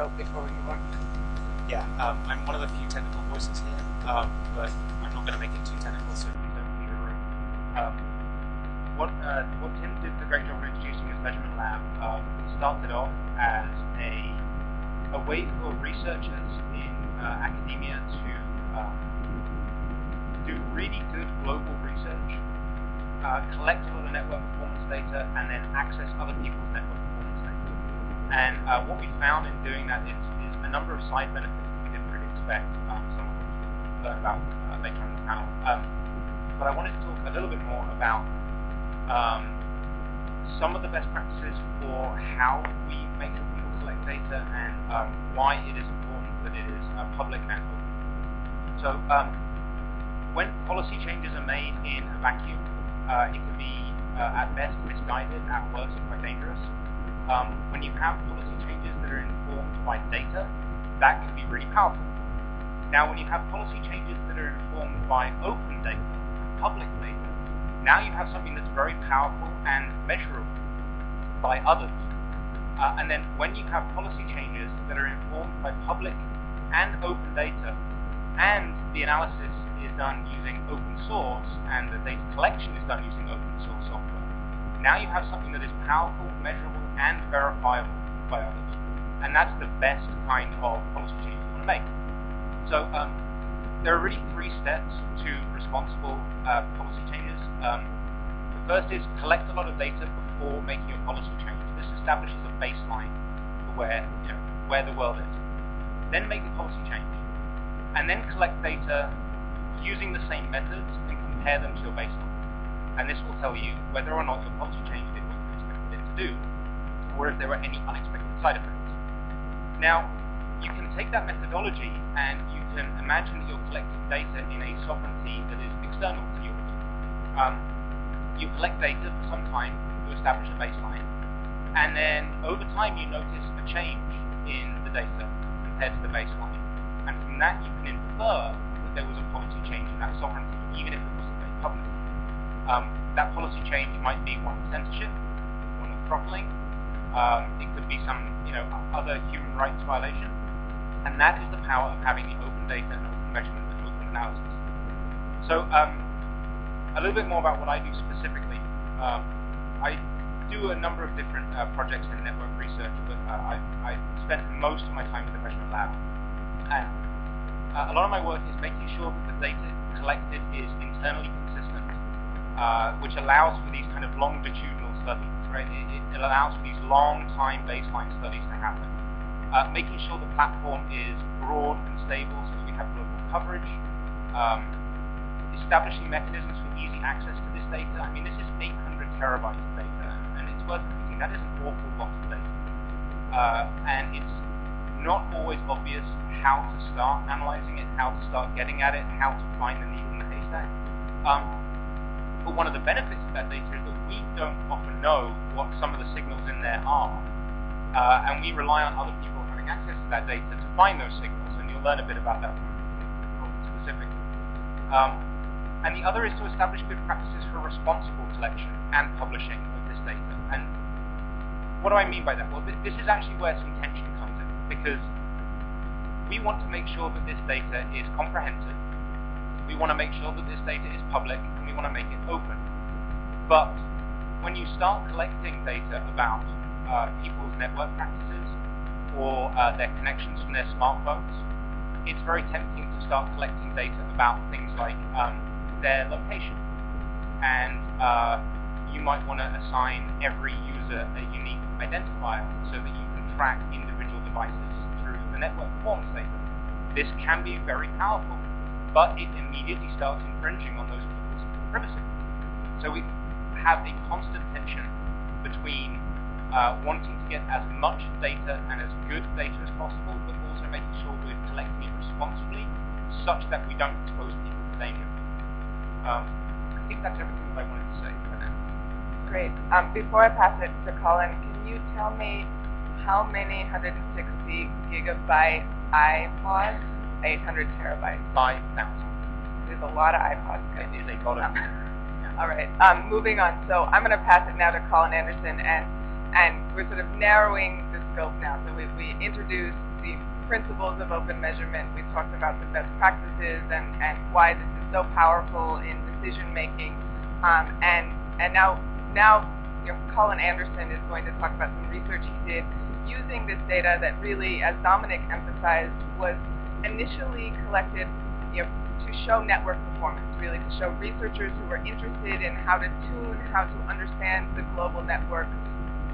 intro before we move on. Yeah, um, I'm one of the few technical voices here, um, but I'm not going to make it too technical, so don't leave a room. Um, what, uh, what Tim did a great job of introducing is Measurement Lab. Um, started off as a, a way for researchers in uh, academia to um, do really good global research, uh, collect a lot of network performance data, and then access other people's network. And uh, what we found in doing that is, is a number of side benefits that we didn't really expect. Um, some of which we'll learn about uh, later on in the panel. Um, but I wanted to talk a little bit more about um, some of the best practices for how we make sure people collect data and um, why it is important that it is uh, public and open. So um, when policy changes are made in a vacuum, uh, it can be uh, at best misguided, at worst quite dangerous. Um, when you have policy changes that are informed by data, that can be really powerful. Now, when you have policy changes that are informed by open data, public data, now you have something that's very powerful and measurable by others. Uh, and then when you have policy changes that are informed by public and open data, and the analysis is done using open source, and the data collection is done using open source software, now you have something that is powerful, measurable, and verifiable by others. And that's the best kind of policy change you want to make. So um, there are really three steps to responsible uh, policy changes. Um, the first is collect a lot of data before making your policy change. This establishes a baseline for where, you know, where the world is. Then make a policy change. And then collect data using the same methods and compare them to your baseline. And this will tell you whether or not your policy change did what you expected it to do, or if there were any unexpected side effects. Now, you can take that methodology and you can imagine that you're collecting data in a sovereignty that is external to yours. Um, you collect data for some time to establish a baseline, and then over time you notice a change in the data compared to the baseline. And from that you can infer that there was a policy change in that sovereignty, even if it wasn't made public. Um, that policy change might be one of censorship, one of throttling, um, it could be some you know other human rights violation, and that is the power of having the open data and open measurement and open analysis. So um, a little bit more about what I do specifically. Um, I do a number of different uh, projects in network research, but uh, I, I spent most of my time in the measurement lab. And uh, a lot of my work is making sure that the data collected is internally consistent, uh, which allows for these kind of longitudinal studies, It, it allows for these long time baseline studies to happen. Uh, making sure the platform is broad and stable so that we have global coverage. Um, establishing mechanisms for easy access to this data. I mean, this is 800 terabytes of data, and it's worth noting that is an awful lot of data. Uh, and it's not always obvious how to start analyzing it, how to start getting at it, how to find the needle in the haystack. Um, but one of the benefits of that data is that we don't often know what some of the signals in there are. Uh, and we rely on other people having access to that data to find those signals, and you'll learn a bit about that from. Um, and the other is to establish good practices for responsible collection and publishing of this data. And what do I mean by that? Well, th this is actually where some tension comes in, because we want to make sure that this data is comprehensive, we want to make sure that this data is public, and we want to make it open. But when you start collecting data about uh, people's network practices or uh, their connections from their smartphones, it's very tempting to start collecting data about things like um, their location. And uh, you might want to assign every user a unique identifier so that you can track individual devices through the network performance data. This can be very powerful, but it immediately starts infringing on those people's privacy. So we have a constant tension between uh, wanting to get as much data and as good data as possible, but also making sure we're collecting it responsibly such that we don't expose people to danger. Um, I think that's everything that I wanted to say for now. Great. Um, before I pass it to Collin, can you tell me how many 160 gigabyte iPods, 800 terabytes? 5,000. There's a lot of iPods. It is a lot of... All right. Um, moving on. So I'm going to pass it now to Collin Anderson, and and we're sort of narrowing the scope now. So we, we introduced the principles of open measurement. We talked about the best practices and, and why this is so powerful in decision making. Um, and and now now you know, Collin Anderson is going to talk about some research he did using this data that really, as Dominic emphasized, was initially collected you know, to show network performance, really to show researchers who were interested in how to tune, how to understand the global network,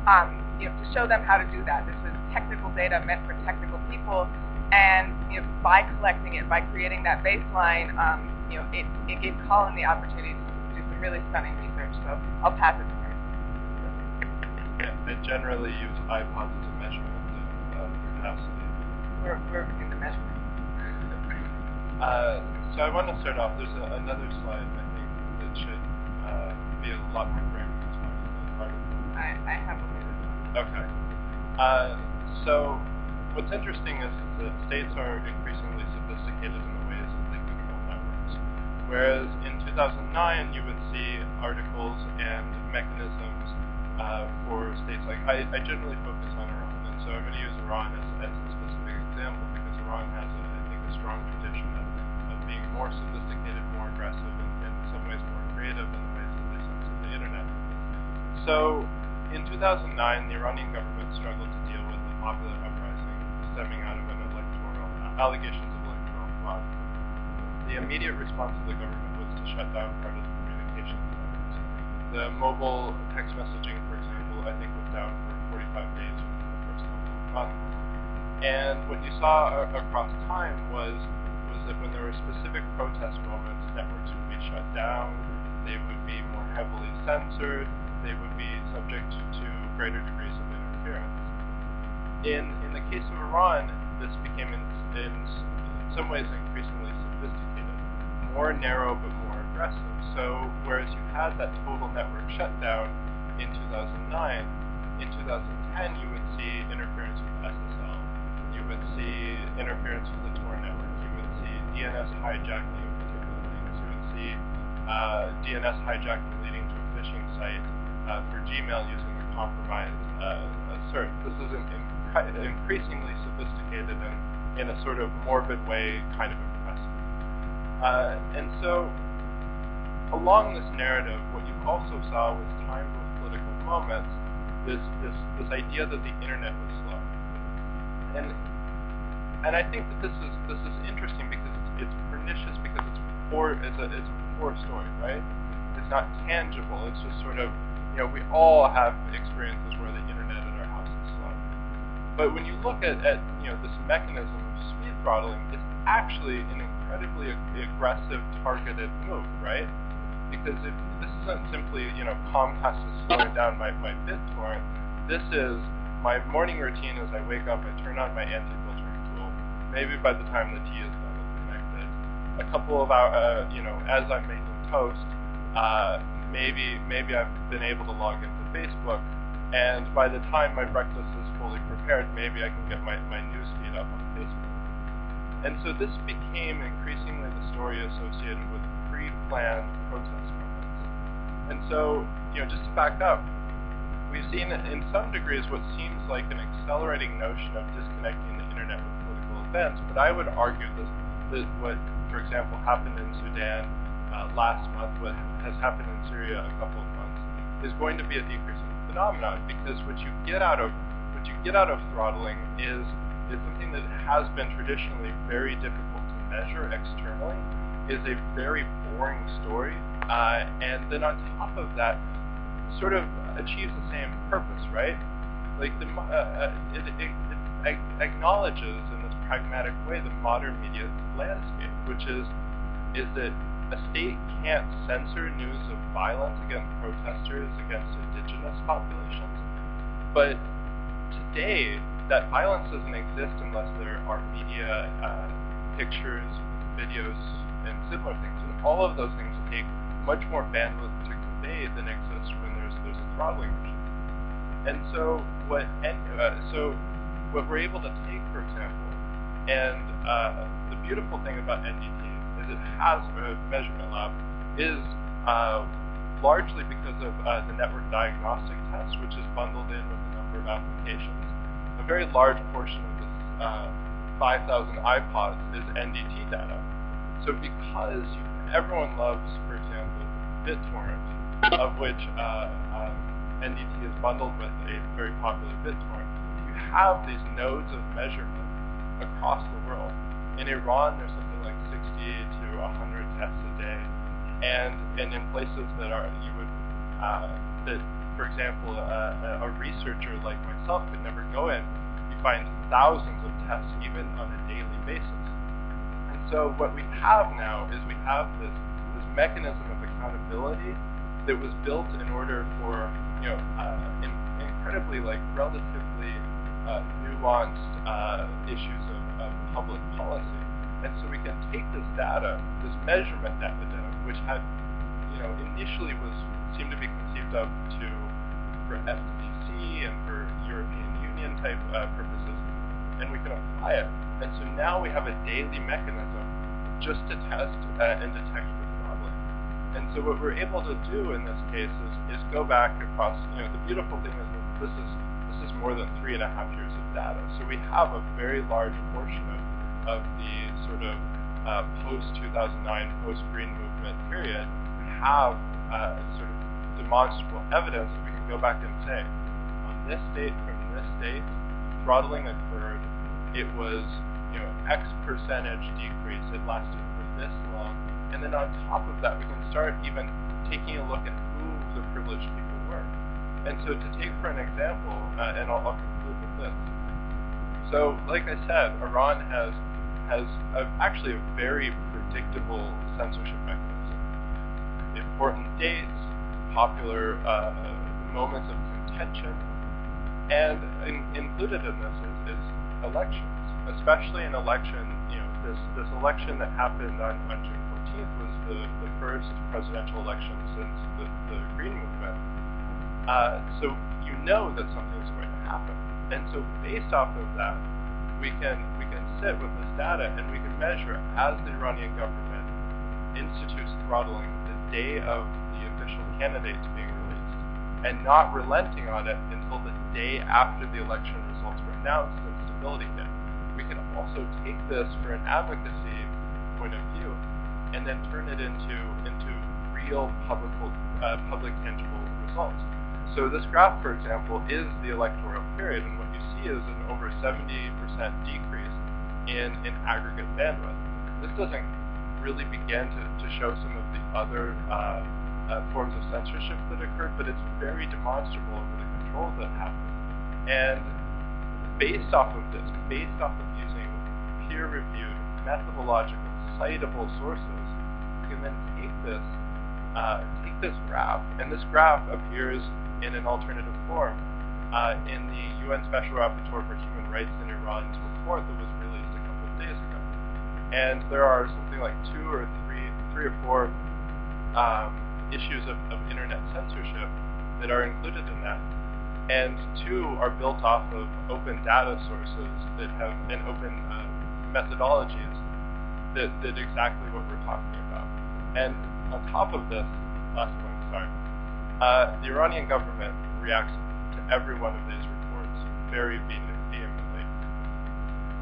um, you know, to show them how to do that. This was technical data meant for technical people, and you know, by collecting it, by creating that baseline, um, you know, it, it gave Collin the opportunity to do some really stunning research. So I'll pass it to him. Yeah, they generally use iPods as a measurement of uh, capacity. We're, we're in the measurement. Uh, so I want to start off. There's a, another slide I think that should uh, be a lot more framing as far as. I, I have a minute. Okay. Uh, so what's interesting is, is that states are increasingly sophisticated in the ways that they control networks. Whereas in 2009, you would see articles and mechanisms uh, for states like I, I generally focus on Iran, and so I'm going to use Iran as, as a specific example because Iran has, a, I think, a strong tradition of, of being more sophisticated, more aggressive, and in some ways more creative in the ways that they censor the internet. So in 2009, the Iranian government struggled to deal with the popular uprising stemming out of an electoral uh, allegations of electoral fraud. The immediate response of the government was to shut down part of the communications networks. The mobile text messaging, for example, I think was down for 45 days within the first couple of months. And what you saw across time was that when there were specific protest moments, that were to be shut down, they would be more heavily censored, they would be subject to greater degrees of interference. In in the case of Iran, this became in, in, in some ways increasingly sophisticated, more narrow but more aggressive. So whereas you had that total network shutdown in 2009, in 2010 you would see interference with SSL, you would see interference with the Tor network, DNS hijacking of particular things, you would see uh, DNS hijacking leading to a phishing site uh, for Gmail using a compromised uh, cert. This is in, increasingly sophisticated and in a sort of morbid way kind of impressive. Uh, and so along this narrative, what you also saw was timed with political moments, this, this, this idea that the internet was slow. And and I think that this is this is interesting because pernicious because it's poor it's a it's a poor story, right? It's not tangible. It's just sort of you know, we all have experiences where the internet at our house is slow. But when you look at, at you know this mechanism of speed throttling, it's actually an incredibly ag- aggressive, targeted move, right? Because if this isn't simply you know Comcast is slowing down my, my BitTorrent, this is my morning routine as I wake up, I turn on my anti-filtering tool. Maybe by the time the tea is. A couple of hours, uh, you know, as I'm making toast, uh, maybe maybe I've been able to log into Facebook, and by the time my breakfast is fully prepared, maybe I can get my, my news feed up on Facebook. And so this became increasingly the story associated with pre-planned protest moments. And so, you know, just to back up, we've seen in some degrees what seems like an accelerating notion of disconnecting the internet with political events, but I would argue that, that what, for example, happened in Sudan uh, last month, what has happened in Syria a couple of months, is going to be a decreasing phenomenon because what you get out of what you get out of throttling is is something that has been traditionally very difficult to measure externally, is a very boring story, uh, and then on top of that, sort of achieves the same purpose, right? Like the uh, it, it, it acknowledges in this pragmatic way the modern media landscape, which is is that a state can't censor news of violence against protesters, against indigenous populations. But today, that violence doesn't exist unless there are media uh, pictures, videos, and similar things. And all of those things take much more bandwidth to convey than exists when there's there's a throttling regime. And so what and uh, so what we're able to take, for example, and uh, the beautiful thing about NDT is it has a measurement lab is uh, largely because of uh, the network diagnostic test, which is bundled in with a number of applications. A very large portion of this uh, 5,000 iPods is NDT data. So because you, everyone loves, for example, BitTorrent, of which uh, um, NDT is bundled with a very popular BitTorrent, you have these nodes of measurement across the world. In Iran, there's something like 60 to 100 tests a day, and and in places that are you would uh, that, for example, uh, a researcher like myself could never go in, you find thousands of tests even on a daily basis. And so what we have now is we have this this mechanism of accountability that was built in order for you know uh, in, incredibly like relatively uh, nuanced uh, issues public policy. And so we can take this data, this measurement data, which had, you know, initially was seemed to be conceived of to for FCC and for European Union type uh, purposes, and we can apply it. And so now we have a daily mechanism just to test uh, and detect for throttling. And so what we're able to do in this case is, is go back across, you know, the beautiful thing is that this is this is more than three and a half years of data. So we have a very large portion of, of the sort of uh, post-2009, post-green movement period. Have uh, sort of demonstrable evidence that we can go back and say, on this date from this date, throttling occurred, it was you know X percentage decrease, it lasted for this long, and then on top of that we can start even taking a look at who the privileged people were. And so to take for an example, uh, and I'll, I'll, conclude with this. So, like I said, Iran has has a, actually a very predictable censorship mechanism. Important dates, popular uh, moments of contention, and in, included in this is, is, elections, especially an election. You know, this this election that happened on, on June 14th was the, the first presidential election since the, the Green Movement uh, so you know that something is going to happen. And so based off of that, we can we can sit with this data and we can measure as the Iranian government institutes throttling the day of the official candidates being released and not relenting on it until the day after the election results were announced and stability hit. We can also take this for an advocacy point of view and then turn it into into real public uh, public tangible results. So this graph, for example, is the electoral period, and what you see is an over 70% decrease in, in aggregate bandwidth. This doesn't really begin to, to show some of the other uh, uh, forms of censorship that occurred, but it's very demonstrable over the control that happened. And based off of this, based off of using peer-reviewed, methodological, citable sources, you can then take this, uh, take this graph, and this graph appears in an alternative form uh, in the UN Special Rapporteur for Human Rights in Iran's report that was released a couple of days ago. And there are something like two or three, three or four um, issues of, of internet censorship that are included in that. And two are built off of open data sources that have and open uh, methodologies that, that exactly what we're talking about. And on top of this, last uh, the Iranian government reacts to every one of these reports very vehemently.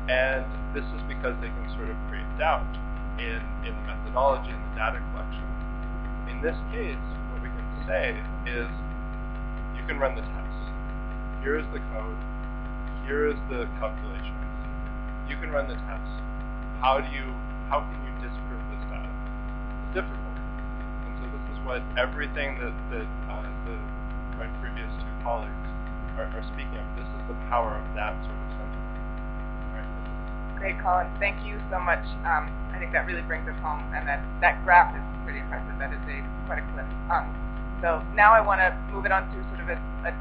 And this is because they can sort of create doubt in, in the methodology and the data collection. In this case, what we can say is you can run the tests. Here is the code. Here is the calculations. You can run the tests. How do you, how can you disprove this data? It's difficult And so this is what everything that, that uh, the, my previous two colleagues are, are, speaking of. This is the power of that sort of sentiment. Right. Great, Collin. Thank you so much. Um, I think that really brings us home, and that, that graph is pretty impressive. That is a quite a clip. Um, so now I want to move it on to sort of a, a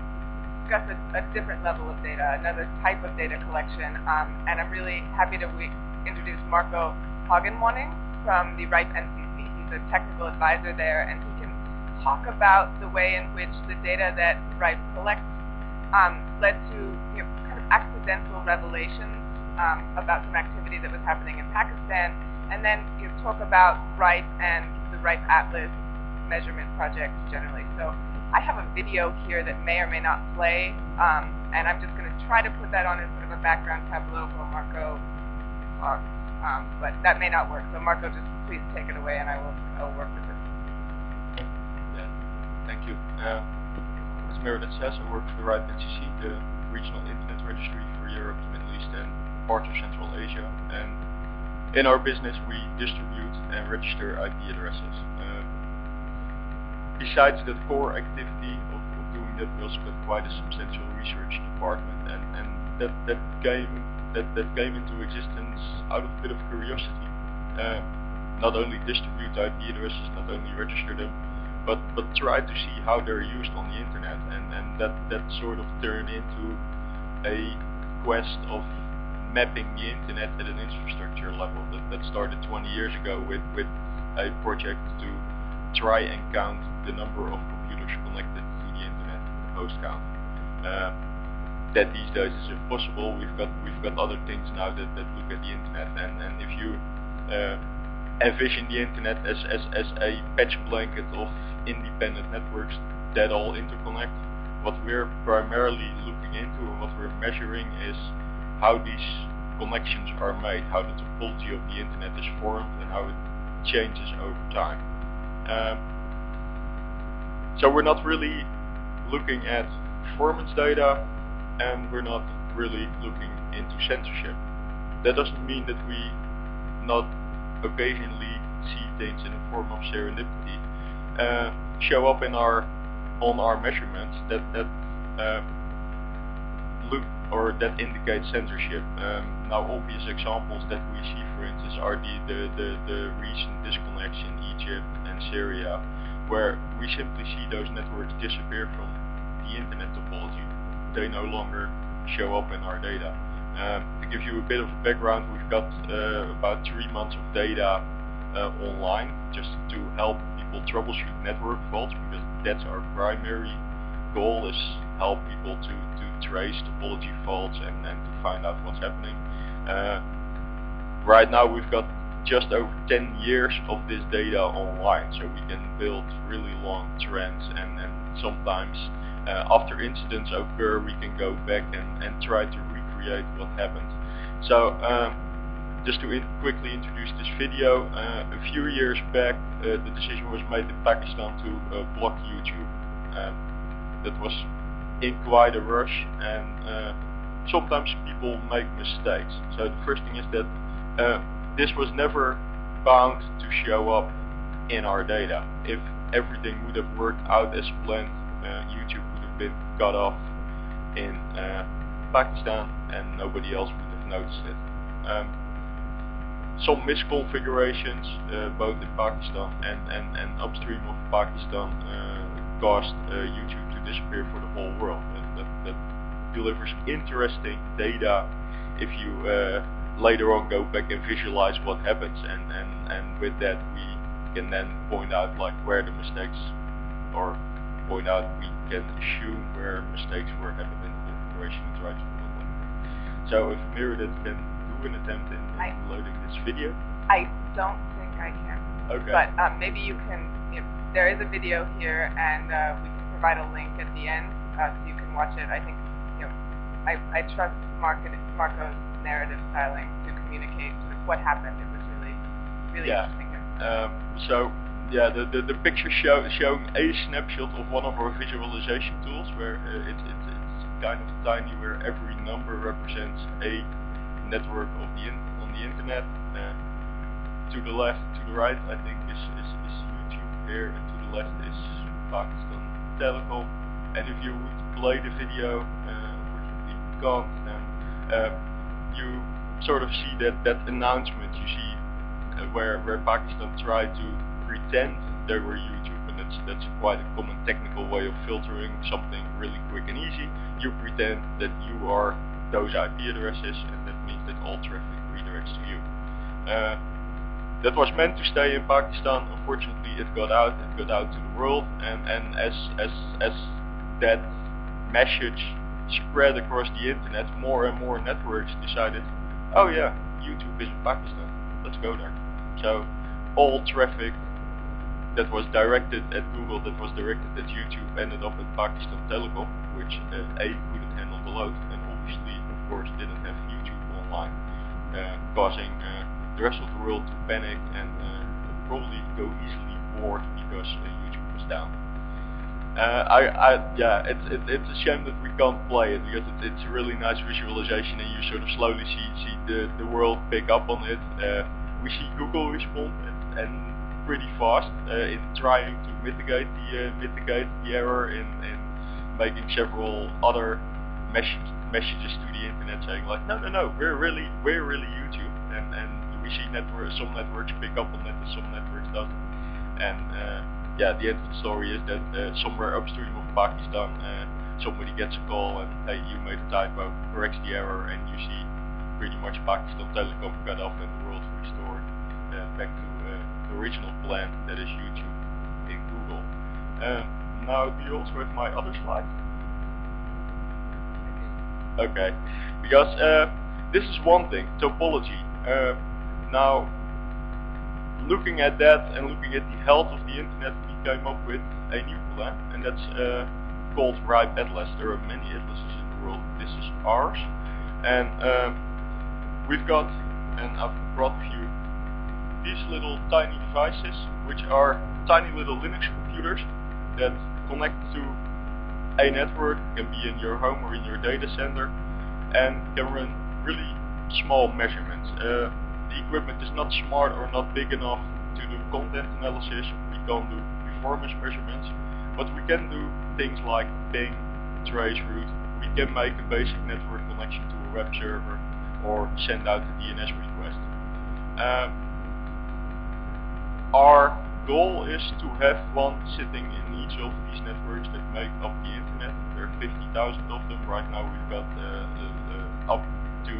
discuss a, a, different level of data, another type of data collection, um, and I'm really happy to we, introduce Marco Hogewoning from the RIPE NCC. He's a technical advisor there, and he talk about the way in which the data that RIPE collects um, led to you know, kind of accidental revelations um, about some activity that was happening in Pakistan, and then you know, talk about RIPE and the RIPE Atlas measurement project generally. So I have a video here that may or may not play, um, and I'm just going to try to put that on as sort of a background tableau while Marco talks, um, but that may not work. So Marco, just please take it away, and I will I will work with this. Thank you. Uh, as Meredith says, I work for the RIPE NCC, the regional internet registry for Europe, the Middle East, and parts of Central Asia. And in our business, we distribute and register IP addresses. Um, besides that core activity of, doing that, we also got quite a substantial research department, and, and that that came that that came into existence out of a bit of curiosity. Uh, not only distribute IP addresses, not only register them, but but try to see how they're used on the internet, and and that that sort of turned into a quest of mapping the internet at an infrastructure level that, that started 20 years ago with, with a project to try and count the number of computers connected to the internet, the host count. Uh, that these days is impossible. We've got we've got other things now that, that look at the internet, and, and if you uh, envision the internet as, as, as a patch blanket of independent networks that all interconnect, what we're primarily looking into and what we're measuring is how these connections are made, how the topology of the internet is formed and how it changes over time. Um, so we're not really looking at performance data and we're not really looking into censorship. That doesn't mean that we not occasionally see things in the form of serendipity uh, show up in our on our measurements that that uh, look or that indicate censorship. Um, now obvious examples that we see for instance are the, the, the, the recent disconnects in Egypt and Syria where we simply see those networks disappear from the internet topology. They no longer show up in our data. Um, to give you a bit of background, we've got uh, about three months of data uh, online just to help troubleshoot network faults because that's our primary goal is help people to, to trace topology faults and, and to find out what's happening. Uh, right now we've got just over 10 years of this data online so we can build really long trends and, and sometimes uh, after incidents occur we can go back and, and try to recreate what happened. So um, just to in quickly introduce this video, uh, a few years back uh, the decision was made in Pakistan to uh, block YouTube. Um, that was in quite a rush and uh, sometimes people make mistakes. So the first thing is that uh, this was never bound to show up in our data. If everything would have worked out as planned, uh, YouTube would have been cut off in Pakistan and nobody else would have noticed it. Um, some misconfigurations uh, both in Pakistan and, and, and upstream of Pakistan uh, caused uh, YouTube to disappear for the whole world. And that, that delivers interesting data if you later on go back and visualize what happens and, and, and with that we can then point out like where the mistakes or point out we can assume where mistakes were happening in the configuration and try to So if Meredith can an attempt in, in I, loading this video? I don't think I can. Okay. But um, maybe you can, you know, there is a video here and uh, we can provide a link at the end uh, so you can watch it. I think, you know, I, I trust Mark Marco's narrative styling to communicate sort of what happened. It was really, really yeah. interesting. Um, so yeah, the, the, the picture show, showing a snapshot of one of our visualization tools where uh, it, it, it's kind of tiny where every number represents a network of the on the internet. To the left, to the right, I think is, is, is YouTube here, and to the left is Pakistan Telecom. And if you would play the video, uh, which you can't, uh, you sort of see that, that announcement you see uh, where, where Pakistan tried to pretend they were YouTube and that's, that's quite a common technical way of filtering something really quick and easy. You pretend that you are those IP addresses and that all traffic redirects to you. Uh, that was meant to stay in Pakistan. Unfortunately, it got out. It got out to the world, and and as as as that message spread across the internet, more and more networks decided, oh yeah, YouTube is in Pakistan. Let's go there. So all traffic that was directed at Google, that was directed at YouTube, ended up at Pakistan Telecom, which uh, A couldn't handle the load, and obviously of course didn't have online. Causing uh, the rest of the world to panic and uh, probably go easily bored because YouTube was down. Uh, I, I, yeah, it's it, it's a shame that we can't play it because it, it's a really nice visualization and you sort of slowly see see the the world pick up on it. Uh, we see Google respond and, and pretty fast uh, in trying to mitigate the mitigate the error in, in making several other messages messages to the internet saying like no no no we're really we're really YouTube and and we see network some networks pick up on that, and some networks don't and uh, yeah, the end of the story is that uh, somewhere upstream of Pakistan, uh, somebody gets a call and hey, you made a typo, corrects the error, and you see pretty much Pakistan telecom cut off and the world restored uh, back to uh, the original plan that is YouTube in Google. Um, now, you also have my other slide? Okay, because uh, this is one thing, topology. Uh, now, looking at that and looking at the health of the internet, we came up with a new plan, and that's uh, called RIPE Atlas. There are many atlases in the world. This is ours, and um, we've got, and I've brought a few, these little tiny devices, which are tiny little Linux computers that connect to a network, can be in your home or in your data center, and can run really small measurements. Uh, the equipment is not smart or not big enough to do content analysis, we can't do performance measurements, but we can do things like ping, trace route, we can make a basic network connection to a web server or send out a DNS request. Um, our goal is to have one sitting in each of these networks that make up the internet. There are 50,000 of them. Right now we've got uh, uh, up to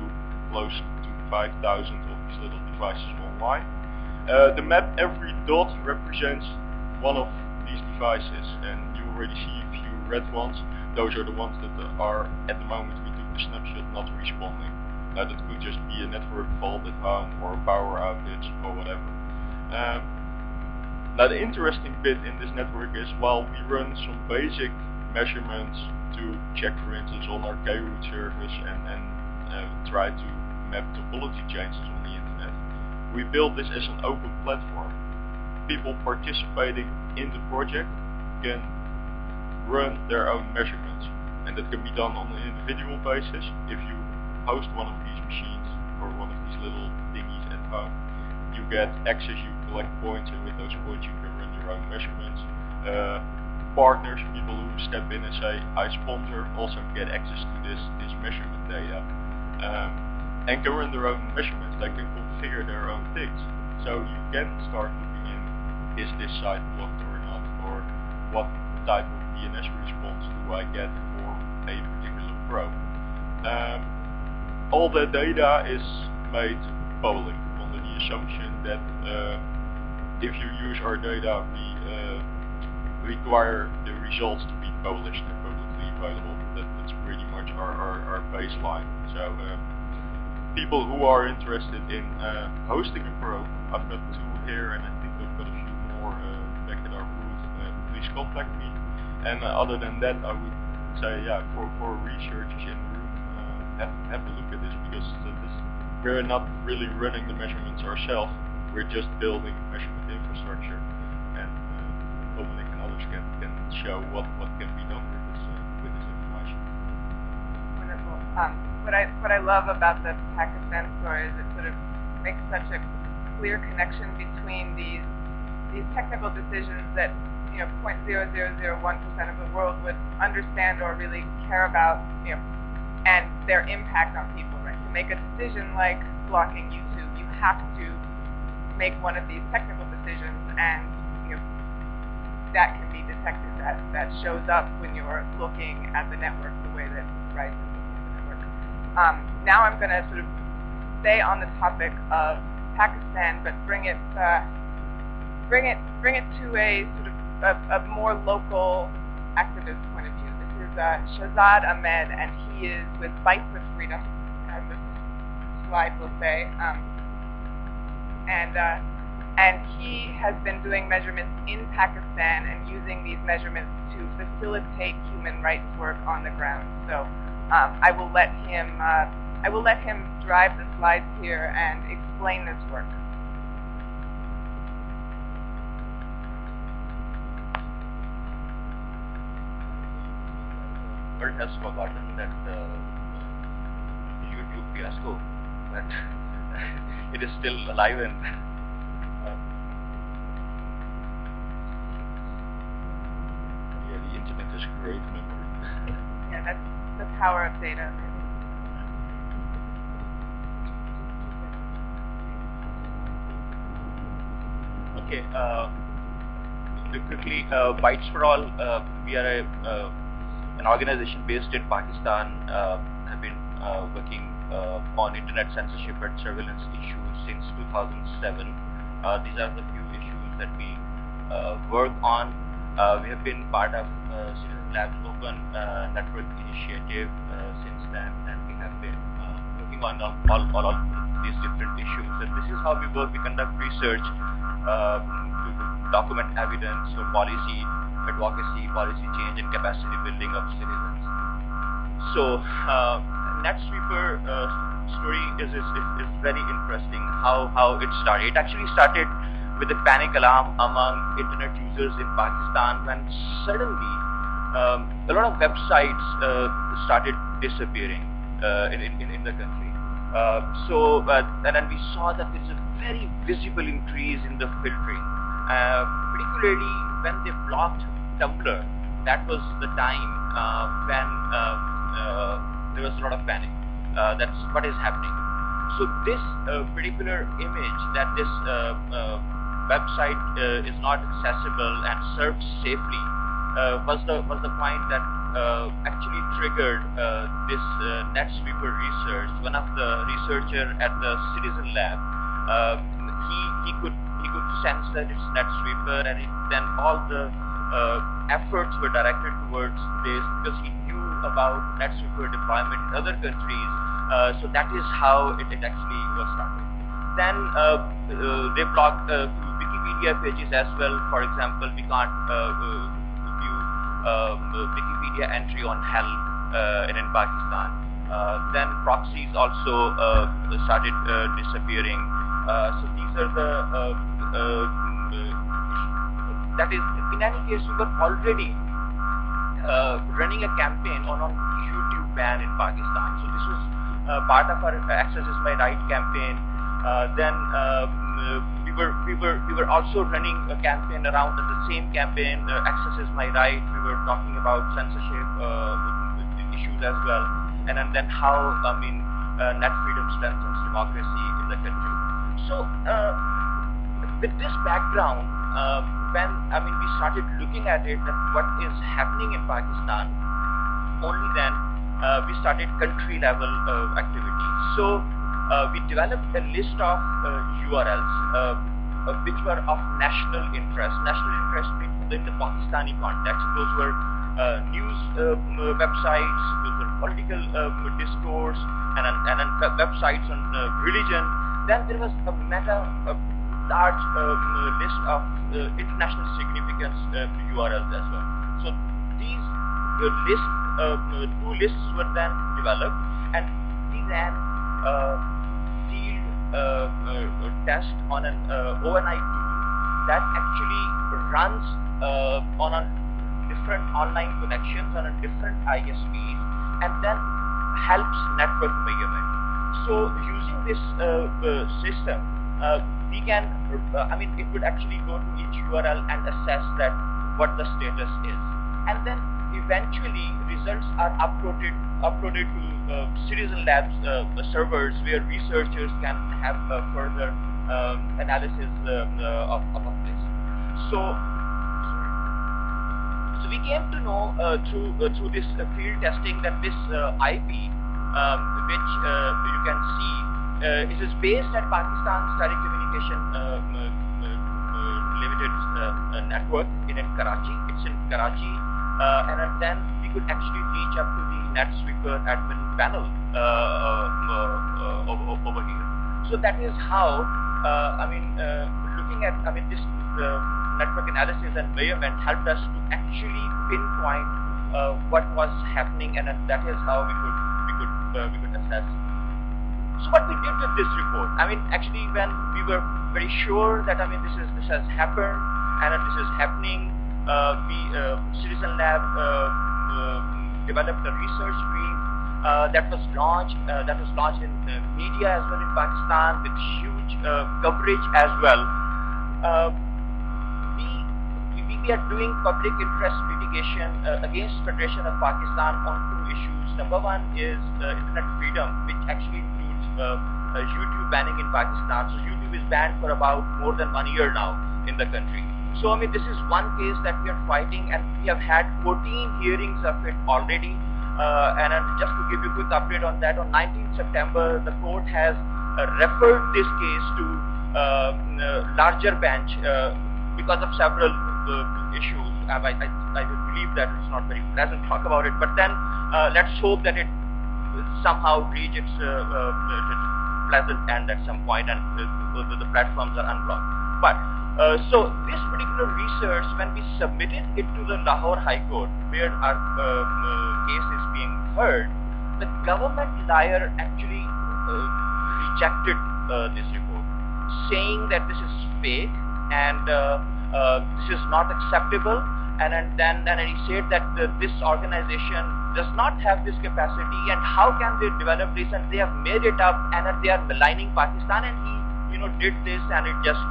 close to 5,000 of these little devices online. Uh, the map, every dot represents one of these devices and you already see a few red ones. Those are the ones that are, at the moment we took the snapshot, not responding. Now that could just be a network fault at home or a power outage or whatever. Um, now the interesting bit in this network is while we run some basic measurements to check for instance on our K-root service and, and uh, try to map topology changes on the internet. We build this as an open platform. People participating in the project can run their own measurements and that can be done on an individual basis. If you host one of these machines or one of these little thingies at home, you get access, you collect points and with those points you can run your own measurements. Uh, partners, people who step in and say, I sponsor, also get access to this, this measurement data. Um, and can run their own measurements. They can configure their own things. So you can start looking in, is this site blocked or not, or what type of DNS response do I get for a particular probe. Um, all the data is made public under the assumption that uh, if you use our data, we uh, require the results to be published and publicly available. That, that's pretty much our, our, our baseline. So. Um, people who are interested in uh, hosting a probe, I've got two here and I think I've got a few more uh, back at our booth, uh, please contact me. And uh, other than that, I would say, yeah, for, for researchers in the room, uh, have, have a look at this because this, we're not really running the measurements ourselves, we're just building measurement infrastructure. And uh, Dominic and others can, can show what, what can be done with this, with this information. Wonderful. Um, what I what I love about the Pakistan story is it sort of makes such a clear connection between these these technical decisions that you know 0.0001% of the world would understand or really care about, you know, and their impact on people. Right? To make a decision like blocking YouTube, you have to make one of these technical decisions, and you know that can be detected. That that shows up when you're looking at the network the way that RIPE is um, now I'm going to sort of stay on the topic of Pakistan, but bring it uh, bring it bring it to a sort of a, a more local activist point of view. This is uh, Shahzad Ahmed, and he is with Fight for Freedom, as this slide will say, um, and uh, and he has been doing measurements in Pakistan and using these measurements to facilitate human rights work on the ground. So um, I will let him uh, I will let him drive the slides here and explain this work. world has forgotten that uh, YouTube fiasco, but it is still alive and power of data. Okay. Uh, quickly, uh, Bytes for All. Uh, we are a, uh, an organization based in Pakistan. Uh, have been uh, working on internet censorship and surveillance issues since 2007. Uh, these are the few issues that we work on. We have been part of Labs Open Network Initiative uh, since then, and we have been uh, working on all, all, of these different issues. And this is how we work. We conduct research uh, to document evidence for policy advocacy, policy change, and capacity building of citizens. So, uh, NetSweeper uh, story is, is, is very interesting. How how it started. It actually started with a panic alarm among internet users in Pakistan when suddenly um, a lot of websites uh, started disappearing uh, in, in, in the country. Uh, so, and then we saw that there's a very visible increase in the filtering, uh, particularly when they blocked Tumblr. That was the time uh, when there was a lot of panic. That's what is happening. So this particular image that this website uh, is not accessible and served safely was the was the point that uh, actually triggered uh, this uh, NetSweeper research. One of the researcher at the Citizen Lab, uh, he he could he could sense that it's NetSweeper, and it, then all the uh, efforts were directed towards this because he knew about NetSweeper deployment in other countries. Uh, so that is how it, it actually was started. Then uh, uh, they blocked uh, Wikipedia pages as well. For example, we can't uh, uh, uh, Wikipedia entry on hell uh, in, in Pakistan. Uh, then proxies also uh, started uh, disappearing. Uh, so these are the uh, uh, uh, that is in any case we were already uh, running a campaign on on YouTube ban in Pakistan. So this was uh, part of our Access is My Right campaign. Uh, then uh, we were we were we were also running a campaign around the same campaign. Uh, Access is My Right. We were talking about censorship uh, issues as well, and, and then how I mean uh, net freedom strengthens democracy in the country. So uh, with this background, uh, when I mean we started looking at it, that what is happening in Pakistan, only then uh, we started country level activities. So we developed a list of uh, URLs uh, uh, which were of national interest. National interest in, the Pakistani context. Those were uh, news uh, websites, those were political uh, discourse, and and, and websites on uh, religion. Then there was a meta, a large um, uh, list of uh, international significance uh, URLs as well. So these uh, uh, uh, two lists were then developed, and we ran test on an uh, overnight tool that actually runs uh, on a different online connections on a different ISPs and then helps network measurement. So using this uh, uh, system, uh, we can, uh, I mean, it would actually go to each URL and assess that what the status is. And then eventually results are uploaded uploaded to uh, Citizen Labs uh, servers where researchers can have further um, analysis um, uh, of, of this. So, so we came to know uh, through uh, through this uh, field testing that this uh, IP, um, which you can see, uh, is based at Pakistan's Telecommunication uh, uh, Limited network in, in Karachi. It's in Karachi, and then could actually reach up to the NetSweeper admin panel uh, uh, uh, over, over here. So that is how, uh, I mean, uh, looking at, I mean, this network analysis and measurement helped us to actually pinpoint what was happening, and that is how we could we could we could assess So what we did with this report, I mean, actually when we were very sure that, I mean, this is this has happened and this is happening, uh, we, uh, Citizen Lab uh developed a research brief uh, that was launched, uh, that was launched in media as well in Pakistan with huge coverage as well. we, we, we are doing public interest litigation against Federation of Pakistan on two issues. Number one is internet freedom, which actually uh, YouTube banning in Pakistan. So YouTube is banned for about more than one year now in the country. So I mean, this is one case that we are fighting, and we have had 14 hearings of it already. Uh, and uh, just to give you a quick update on that, on 19th September, the court has uh, referred this case to uh, larger bench uh, because of several uh, issues. I, I, I, believe that it's not very pleasant to talk about it, but then let's hope that it somehow reach its uh, uh, pleasant end at some point and uh, the, the, platforms are unblocked. But uh, so this particular research, when we submitted it to the Lahore High Court, where our uh, uh, case is being heard, the government lawyer actually rejected this report, saying that this is fake and this is not acceptable. And, and then, then he said that this organization does not have this capacity and how can they develop this and they have made it up and they are maligning Pakistan and he you know did this and it just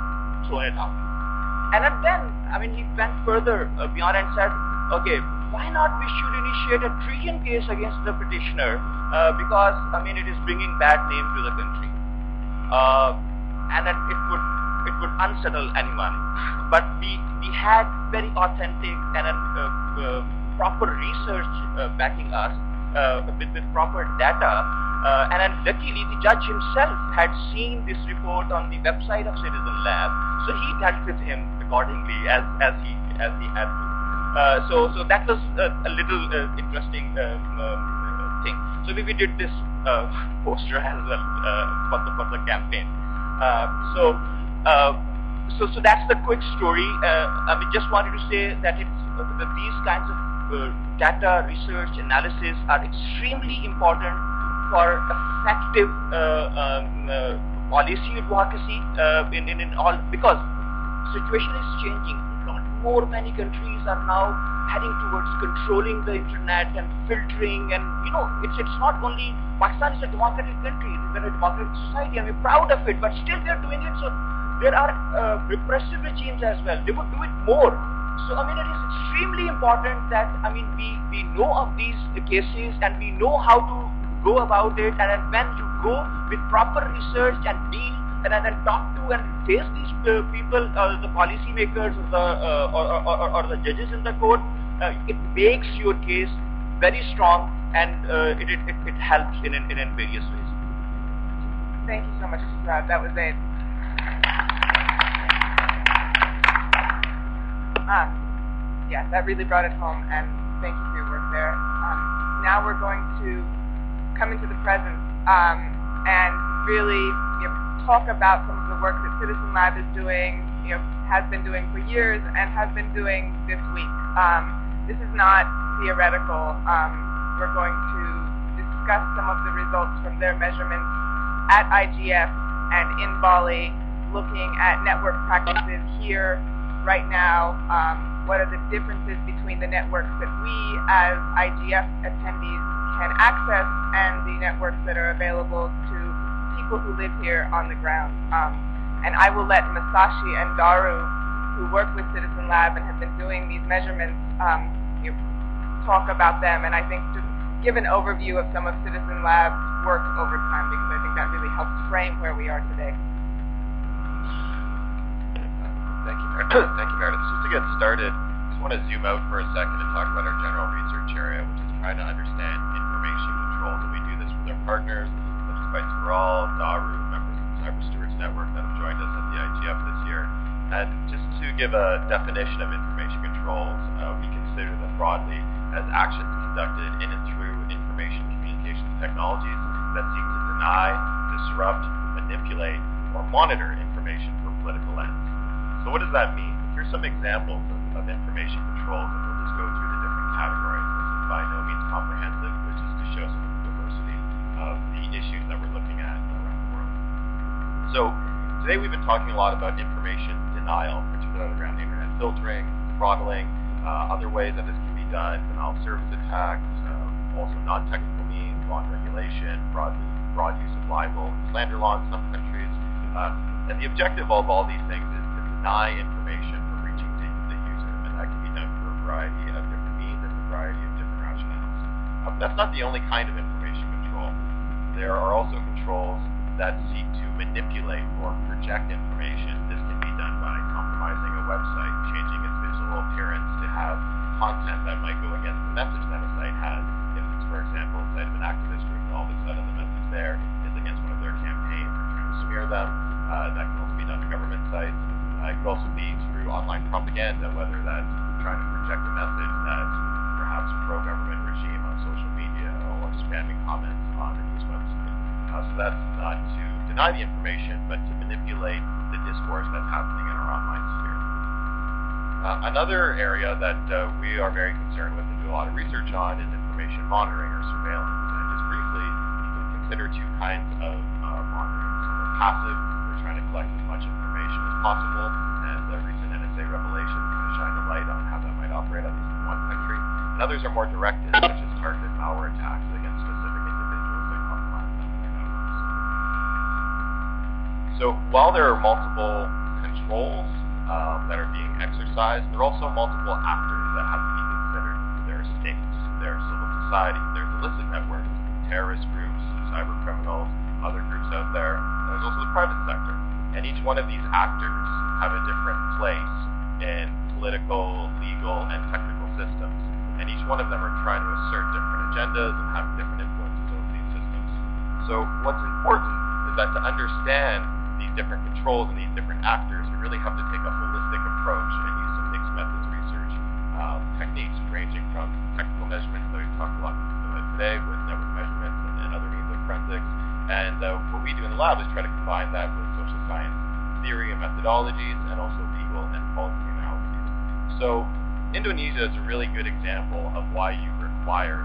And then, I mean, he went further uh, beyond and said, okay, why not we should initiate a treason case against the petitioner uh, because, I mean, it is bringing bad name to the country. Uh, and that it would it would unsettle anyone. But we, we had very authentic and uh, uh proper research uh, backing us with, with proper data. Uh, and then luckily the judge himself had seen this report on the website of Citizen Lab, so he dealt with him accordingly as, as he as he had to. Uh, so so that was a, little uh, interesting uh, um, thing. So we, we did this poster as well for the for the campaign. so. so, so that's the quick story. I mean, just wanted to say that it's that these kinds of uh, data research analysis are extremely important for effective uh, um, uh, policy advocacy uh, in, in, in all because situation is changing. More many countries are now heading towards controlling the internet and filtering and you know it's it's not only Pakistan is a democratic country, we're a democratic society and we're proud of it, but still they're doing it so there are uh, repressive regimes as well. They would do it more so, I mean, it is extremely important that, I mean, we, we know of these cases and we know how to go about it. And then when you go with proper research and deal and then talk to and face these uh, people, uh, the policymakers or the, uh, or, or, or, the judges in the court, uh, it makes your case very strong and uh, it, it, it, helps in, in, in various ways. Thank you so much, That was it. Um, yeah, that really brought it home, and thank you for your work there. Um, now we're going to come into the presence um, and really you know, talk about some of the work that Citizen Lab is doing, you know, has been doing for years, and has been doing this week. Um, this is not theoretical. Um, we're going to discuss some of the results from their measurements at IGF and in Bali, looking at network practices here right now, um, what are the differences between the networks that we as IGF attendees can access and the networks that are available to people who live here on the ground. Um, and I will let Masashi and Daru, who work with Citizen Lab and have been doing these measurements, um, you talk about them and I think just give an overview of some of Citizen Lab's work over time because I think that really helps frame where we are today. Thank you, Mer- Thank you, Meredith. Just to get started, I just want to zoom out for a second and talk about our general research area, which is trying to understand information controls. And we do this with our partners, such as Bytes for All, Daru, members of the Cyber Stewards Network that have joined us at the IGF this year. And just to give a definition of information controls, uh, we consider them broadly as actions conducted in and through information communications technologies that seek to deny, disrupt, manipulate, or monitor information for political ends. So what does that mean? Here's some examples of, of information controls, and we'll just go through the different categories. This is by no means comprehensive, So today we've been talking a lot about information denial, particularly around internet filtering, throttling, uh, other ways that this can be done, denial of service attacks, uh, also non-technical means, law regulation, broad, broad use of libel and slander law in some countries. Uh, and the objective of all these things is to deny information from reaching the, the user, and that can be done through a variety of different means and a variety of different rationales. Um, that's not the only kind of information control. There are also controls that seek to manipulate or project information. This can be done by compromising a website, changing its visual appearance to have content that might go against the message that a site has. If it's, for example, a site of an activist group, all of a sudden the message there is against one of their campaigns or trying to smear them. Uh, that can also be done to government sites. Uh, it could also be through online propaganda, whether that's trying to project that's not to deny the information, but to manipulate the discourse that's happening in our online sphere. Uh, another area that uh, we are very concerned with and do a lot of research on is information monitoring or surveillance. And just briefly, you can consider two kinds of uh, monitoring. Some are passive, we're trying to collect as much information as possible, and the recent NSA revelation kind of shined a light on how that might operate, at least in one country. And others are more directed, So while there are multiple controls um, that are being exercised, there are also multiple actors that have to be considered. There are states, there are civil society, there's illicit networks, terrorist groups, cyber criminals, other groups out there. There's also the private sector. And each one of these actors have a different place in political, legal, and technical systems. And each one of them are trying to assert different agendas and have different influences over these systems. So what's important is that to understand these different controls and these different actors, we really have to take a holistic approach and use some mixed methods research um, techniques ranging from technical measurements that we've talked a lot about today with network measurements and, and other means of forensics, and uh, what we do in the lab is try to combine that with social science theory and methodologies and also legal and policy analyses. So Indonesia is a really good example of why you require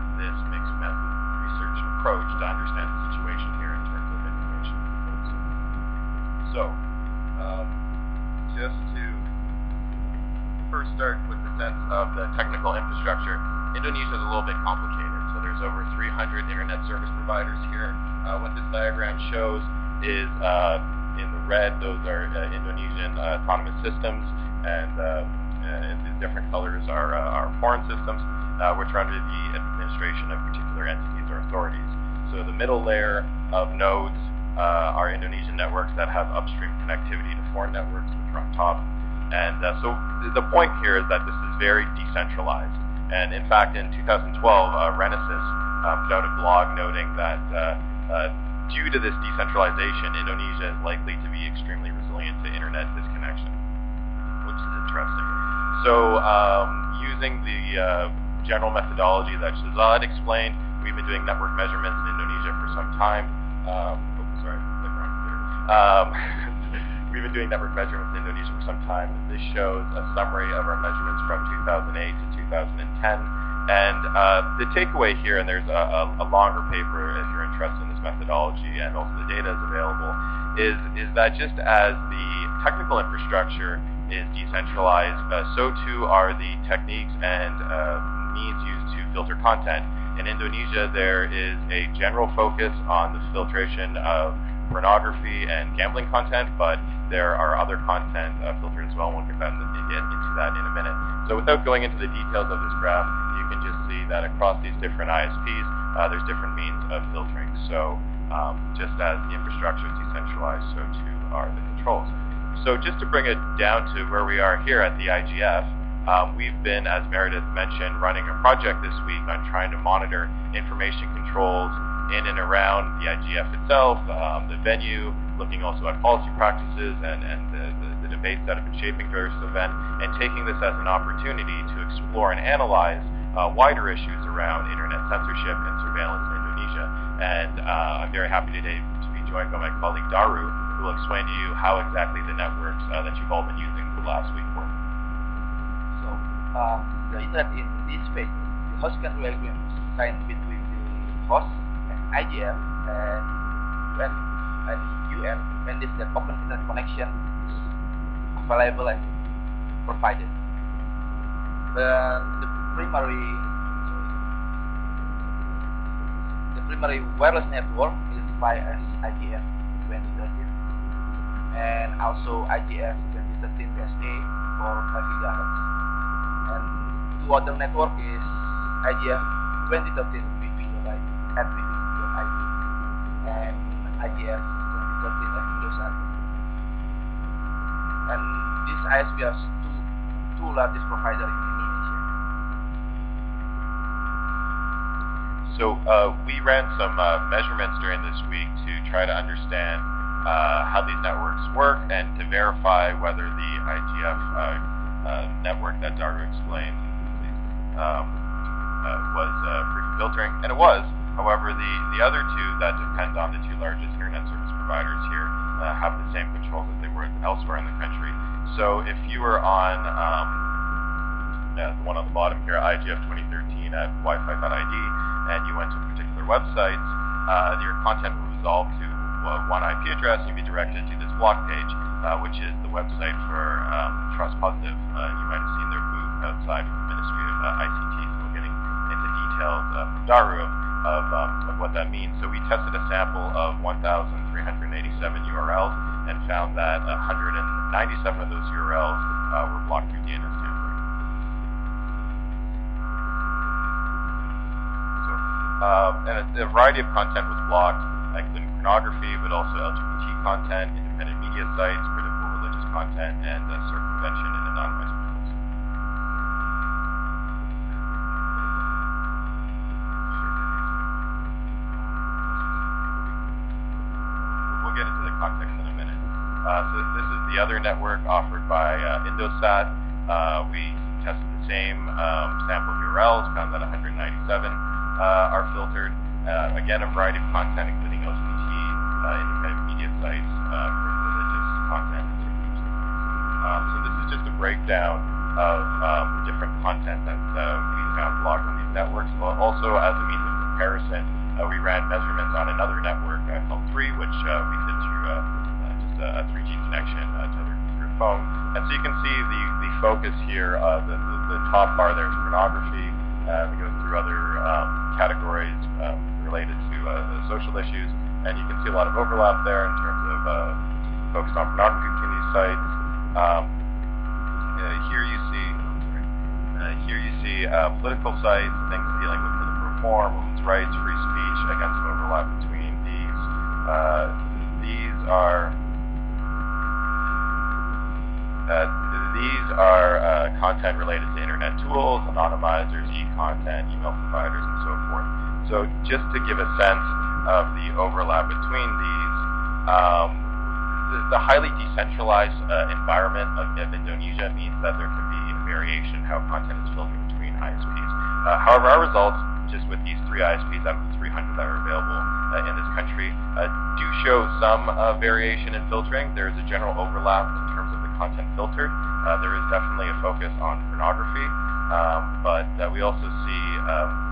those are uh, Indonesian uh, autonomous systems, and uh, the different colors are, are foreign systems, which are under the administration of particular entities or authorities. So the middle layer of nodes are Indonesian networks that have upstream connectivity to foreign networks, which are on top. And so the point here is that this is very decentralized. And in fact, in 2012, uh, Renesys um, put out a blog noting that uh, uh, due to this decentralization, Indonesia is likely to be extremely resilient to internet disconnection, which is interesting. So um, using the uh, general methodology that Shazad explained, we've been doing network measurements in Indonesia for some time. Um, oh, sorry, um, we've been doing network measurements in Indonesia for some time. This shows a summary of our measurements from 2008 to 2010. And uh, the takeaway here, and there's a, a, a, longer paper if you're interested methodology, and also the data is available, is, is that just as the technical infrastructure is decentralized, uh, so too are the techniques and uh, means used to filter content. In Indonesia, there is a general focus on the filtration of pornography and gambling content, but there are other content uh, filtered as well, we'll get, get into that in a minute. So without going into the details of this graph, you can just see that across these different ISPs, uh, there's different means of filtering. So um, just as the infrastructure is decentralized, so too are the controls. So just to bring it down to where we are here at the IGF, um, we've been, as Meredith mentioned, running a project this week on trying to monitor information controls in and around the IGF itself, um, the venue, looking also at policy practices and, and the, the, the debates that have been shaping this event, and taking this as an opportunity to explore and analyze uh, wider issues around internet censorship and surveillance in Indonesia. And uh, I'm very happy today to be joined by my colleague Daru, who will explain to you how exactly the networks uh, that you've all been using the last week work. So, uh, the internet in this phase, the host country agreement signed between the host IGF and when and UN mandates that open internet connection is available and provided. The, the primary the primary wireless network is via IGF 2013 and also IGF 2013 SA for 5 GHz. And two other network is IGF 2013 VV.IP at VV.IP and IGF 2013 F And these ISP are two, two largest providers So uh, we ran some uh, measurements during this week to try to understand uh, how these networks work and to verify whether the IGF uh, uh, network that Daru explained um, uh, was free filtering, and it was. However, the, the other two that depend on the two largest internet service providers here have the same controls as they were elsewhere in the country. So if you were on um, the one on the bottom here, IGF 2013 at wi-fi.id, and you went to particular websites, uh, your content would resolve to uh, one IP address, and you'd be directed to this block page, uh, which is the website for um, Trust Positive. Uh, you might have seen their booth outside from the Ministry of ICT, so we're getting into details from Daru of, um, of what that means. So we tested a sample of 1,387 URLs and found that 197 of those URLs uh, were blocked through DNS Uh, and a, a, variety of content was blocked, including pornography, but also LGBT content, independent media sites, critical religious content, and uh, circumvention and anonymized bills. We'll get into the context in a minute. Uh, so this is the other network offered by uh, Indosat. Uh, we tested the same um, sample URLs, found that 197 uh, are filtered. Uh, again, a variety of content, including LGBT, uh, independent media sites, religious content, and so this is just a breakdown of um, different content that we found blocked on these networks. Also, as a means of comparison, we ran measurements on another network called 3, which we did through uh, uh, just a, 3G connection uh, to through phone. And so you can see the, the focus here, the, the, the, top bar there is pornography. we go through other um, categories um, related to social issues, and you can see a lot of overlap there in terms of focused on pornography between these sites. Um, here you see uh, here you see uh, political sites, things dealing with reform, women's rights, free speech, again some overlap between these. Uh, these are uh, these are uh, content related to internet tools, anonymizers, e-content, email So just to give a sense of the overlap between these, um, the, the, highly decentralized uh, environment of, of, Indonesia means that there can be a variation how content is filtered between ISPs. Uh, however, our results just with these three ISPs out of the 300 that are available uh, in this country, uh, do show some uh, variation in filtering. There is a general overlap in terms of the content filtered. Uh, there is definitely a focus on pornography, um, but we also see um,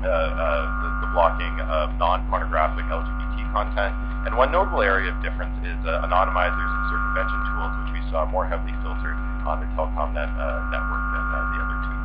Uh, uh, the, the, blocking of non-pornographic LGBT content. And one notable area of difference is uh, anonymizers and circumvention tools, which we saw more heavily filtered on the Telkomnet network than the other two.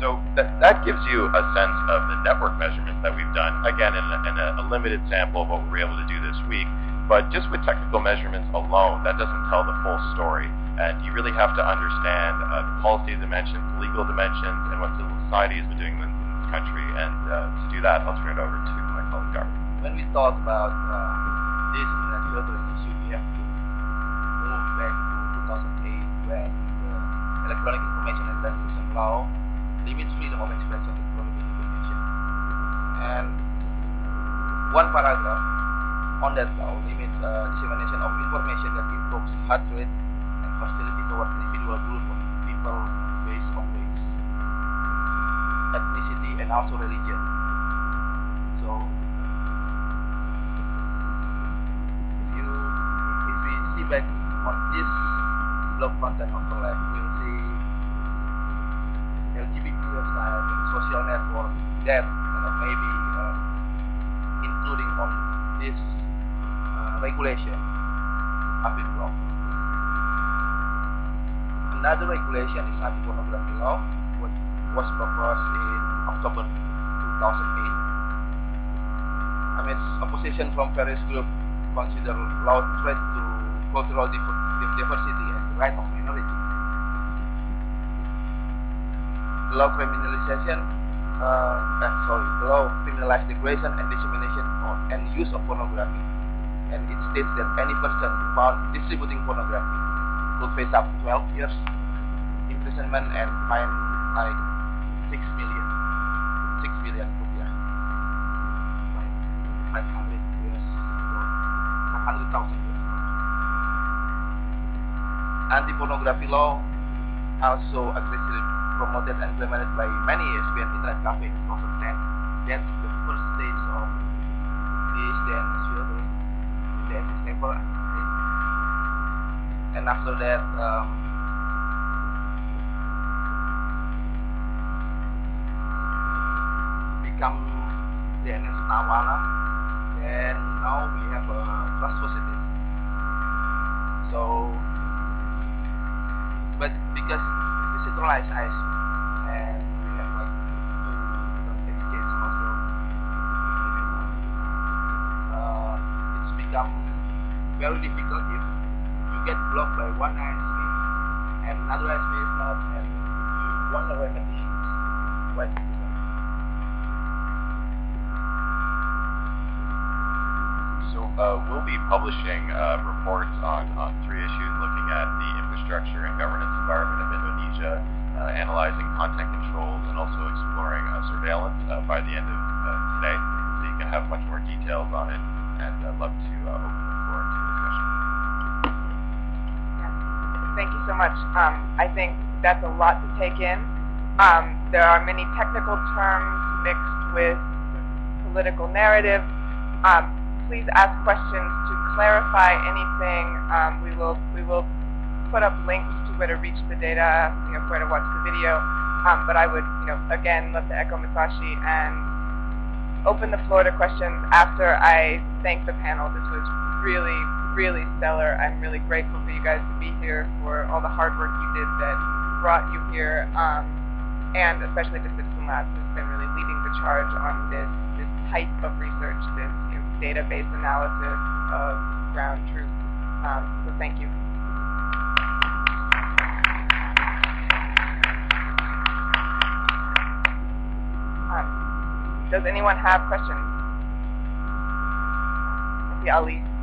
So that, that gives you a sense of the network measurements that we've done, again, in, a, in a, limited sample of what we were able to do this week. But just with technical measurements alone, that doesn't tell the full story. And you really have to understand uh, the policy dimensions, the legal dimensions, and what civil society has been doing in country. And uh, to do that, I'll turn it over to my colleague, Gar. When we talk about uh, this internet filtering issue, we have to move back to 2008 when the Electronic Information and Transaction Law limits freedom of expression in economic information. And one paragraph on that law limits uh, dissemination of information that invokes hatred also religion. So, if you if we see back on this blog content overlap, we'll see LGBT website, social network, that uh, maybe uh, including on this regulation have been. Another regulation is anti-pornography law, which was proposed in October 2008. I mean, opposition from various groups consider law threat to cultural diversity and the right of minority. Law criminalization, uh, eh, sorry, law criminalizes degradation and dissemination of, and use of pornography. And it states that any person found distributing pornography could face up to 12 years imprisonment and fine like Anti-pornography law also aggressively promoted and implemented by many lesbian internet cafes 2010. That's the first stage of this then children the neighbor. And after that, um, decentralized ISP and we have like two exchange also, uh, it's become very difficult if you get blocked by one ISP and another ISP is not, and you want a remedy, it's quite difficult. So uh, we'll be publishing uh, reports on, on three issues looking at the infrastructure and governance analyzing content controls, and also exploring uh, surveillance uh, by the end of uh, today. So you can have much more details on it, and I'd love to open the floor to discussion. Thank you so much. Um, I think that's a lot to take in. Um, there are many technical terms mixed with political narrative. Um, please ask questions to clarify anything. Um, we will we will put up links to where to reach the data, where to watch the video. Um, but I would, you know, again, love to echo Masashi and open the floor to questions after I thank the panel. This was really, really stellar. I'm really grateful for you guys to be here, for all the hard work you did that brought you here, um, and especially to Citizen Labs, who's been really leading the charge on this this type of research, this database analysis of ground truth. Um, so thank you. Does anyone have questions? I see Ali.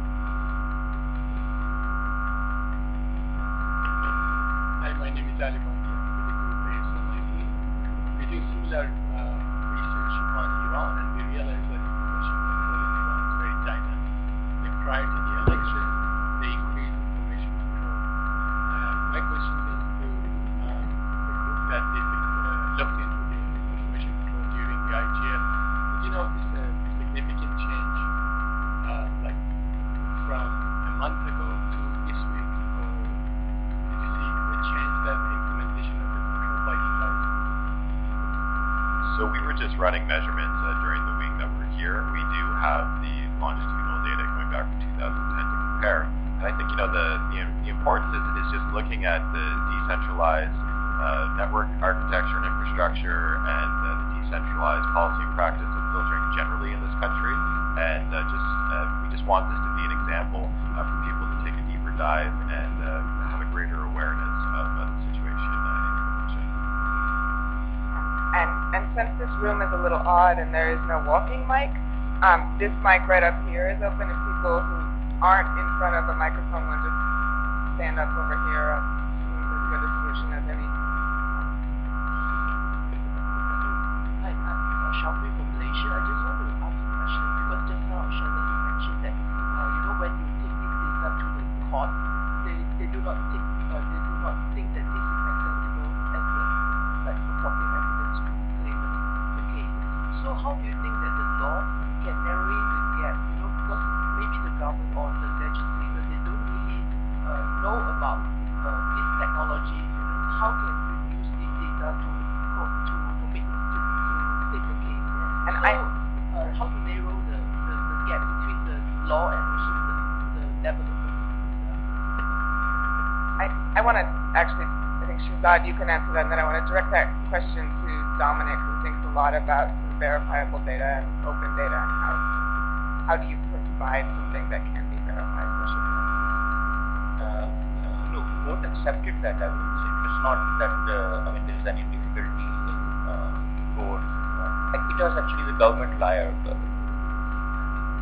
That. I would say it's not that uh, I mean there is any difficulty in uh, code. Uh, it was actually the government liar.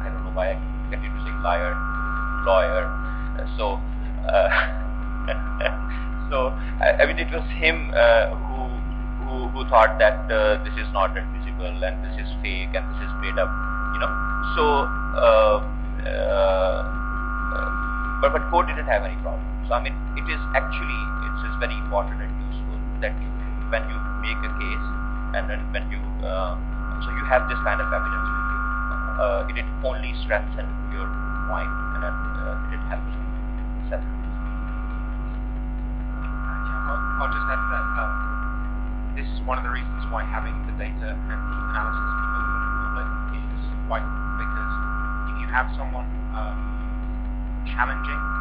I don't know why I continue saying liar, lawyer. Uh, so. Uh, so I, I, mean, it was him uh, who, who who thought that uh, this is not admissible and this is fake and this is made up, you know. So, uh, uh, uh, but but code didn't have any problem. So I mean, it is actually it's very important and useful that you when you make a case and then when you so you have this kind of evidence with you. it, it only strengthens your point and it helps you settle. I'll just add that um, this is one of the reasons why having the data and the analysis open is vital because if you have someone um, challenging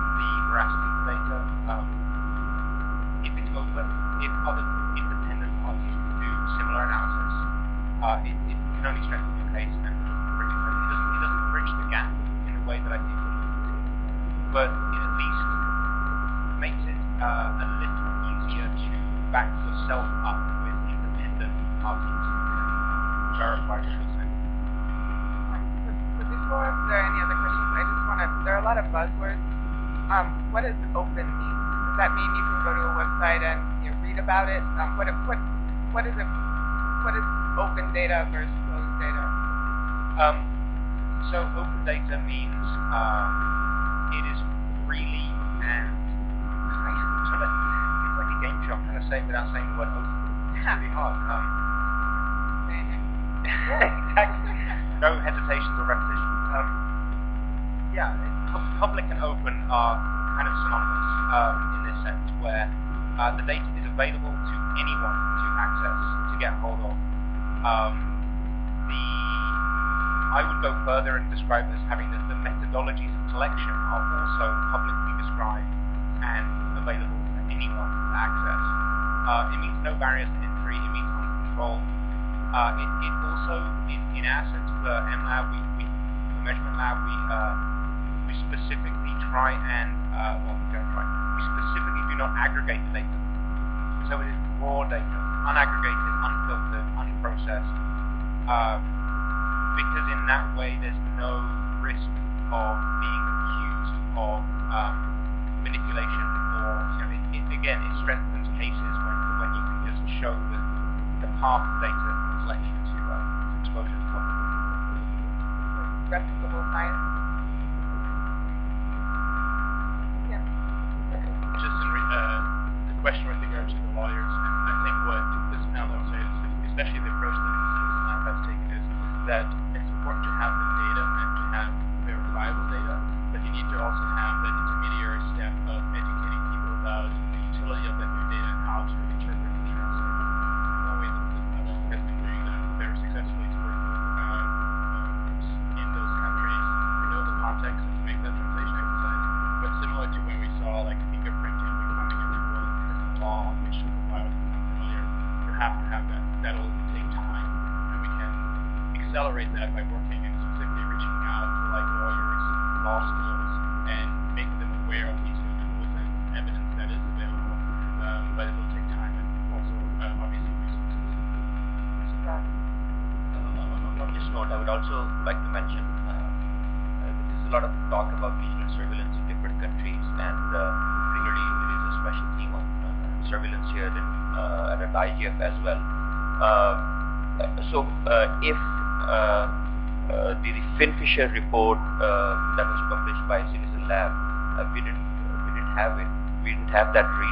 about it? Um, what, what, what is it, what is open data versus further and describe it as having the, the methodologies of collection are also publicly described and available to anyone to access. Uh, it means no barriers to entry. It means uncontrolled. Uh, it, it, also, in, in our sense, for MLab, we, we, the measurement lab, we uh, we specifically try and uh, well, we don't try. We specifically do not aggregate the data.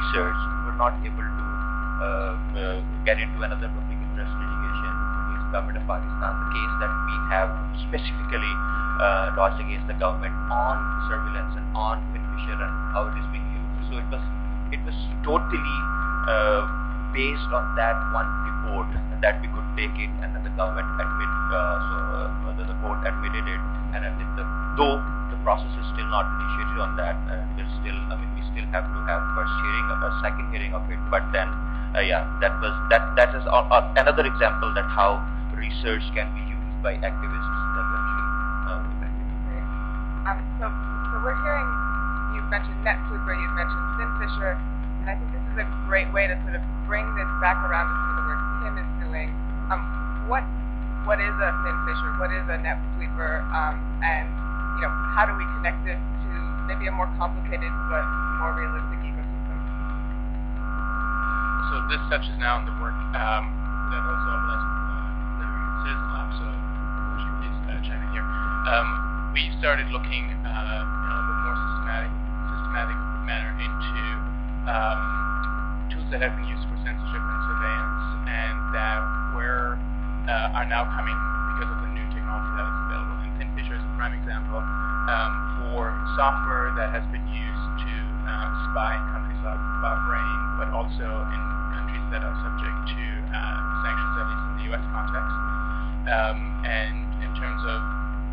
Research, we were not able to get into another public interest litigation against the government of Pakistan, the case that we have specifically uh, lodged against the government on surveillance and on FinFisher and how it is being used. So it was it was totally uh, based on that one report that we could take it and then the government admit uh, so uh, the, court admitted it and the, though the process is still not initiated on that, uh, still I mean we still have to have first hearing, second hearing of it. But then, uh, yeah, that was that that is uh, uh, another example that how research can be used by activists in the. Uh, um, so, so we're hearing you've mentioned NetSweeper, you've mentioned FinFisher, and I think this is a great way to sort of bring this back around to some of the work Tim is doing. Um, what what is a FinFisher? What is a NetSweeper? Um, and you know, how do we connect this to maybe a more complicated but more realistic this touches now on the work um, that also applies uh, Citizen Lab. So, please uh, chime in here. Um, we started looking uh, in a more systematic, systematic manner into um, tools that have been used for censorship and surveillance, and that were uh, are now coming because of the new technology that is available. And FinFisher is a prime example um, for software that has been used to uh, spy countries like Bahrain, but also in that are subject to uh, sanctions, at least in the U.S. context. Um, and in terms of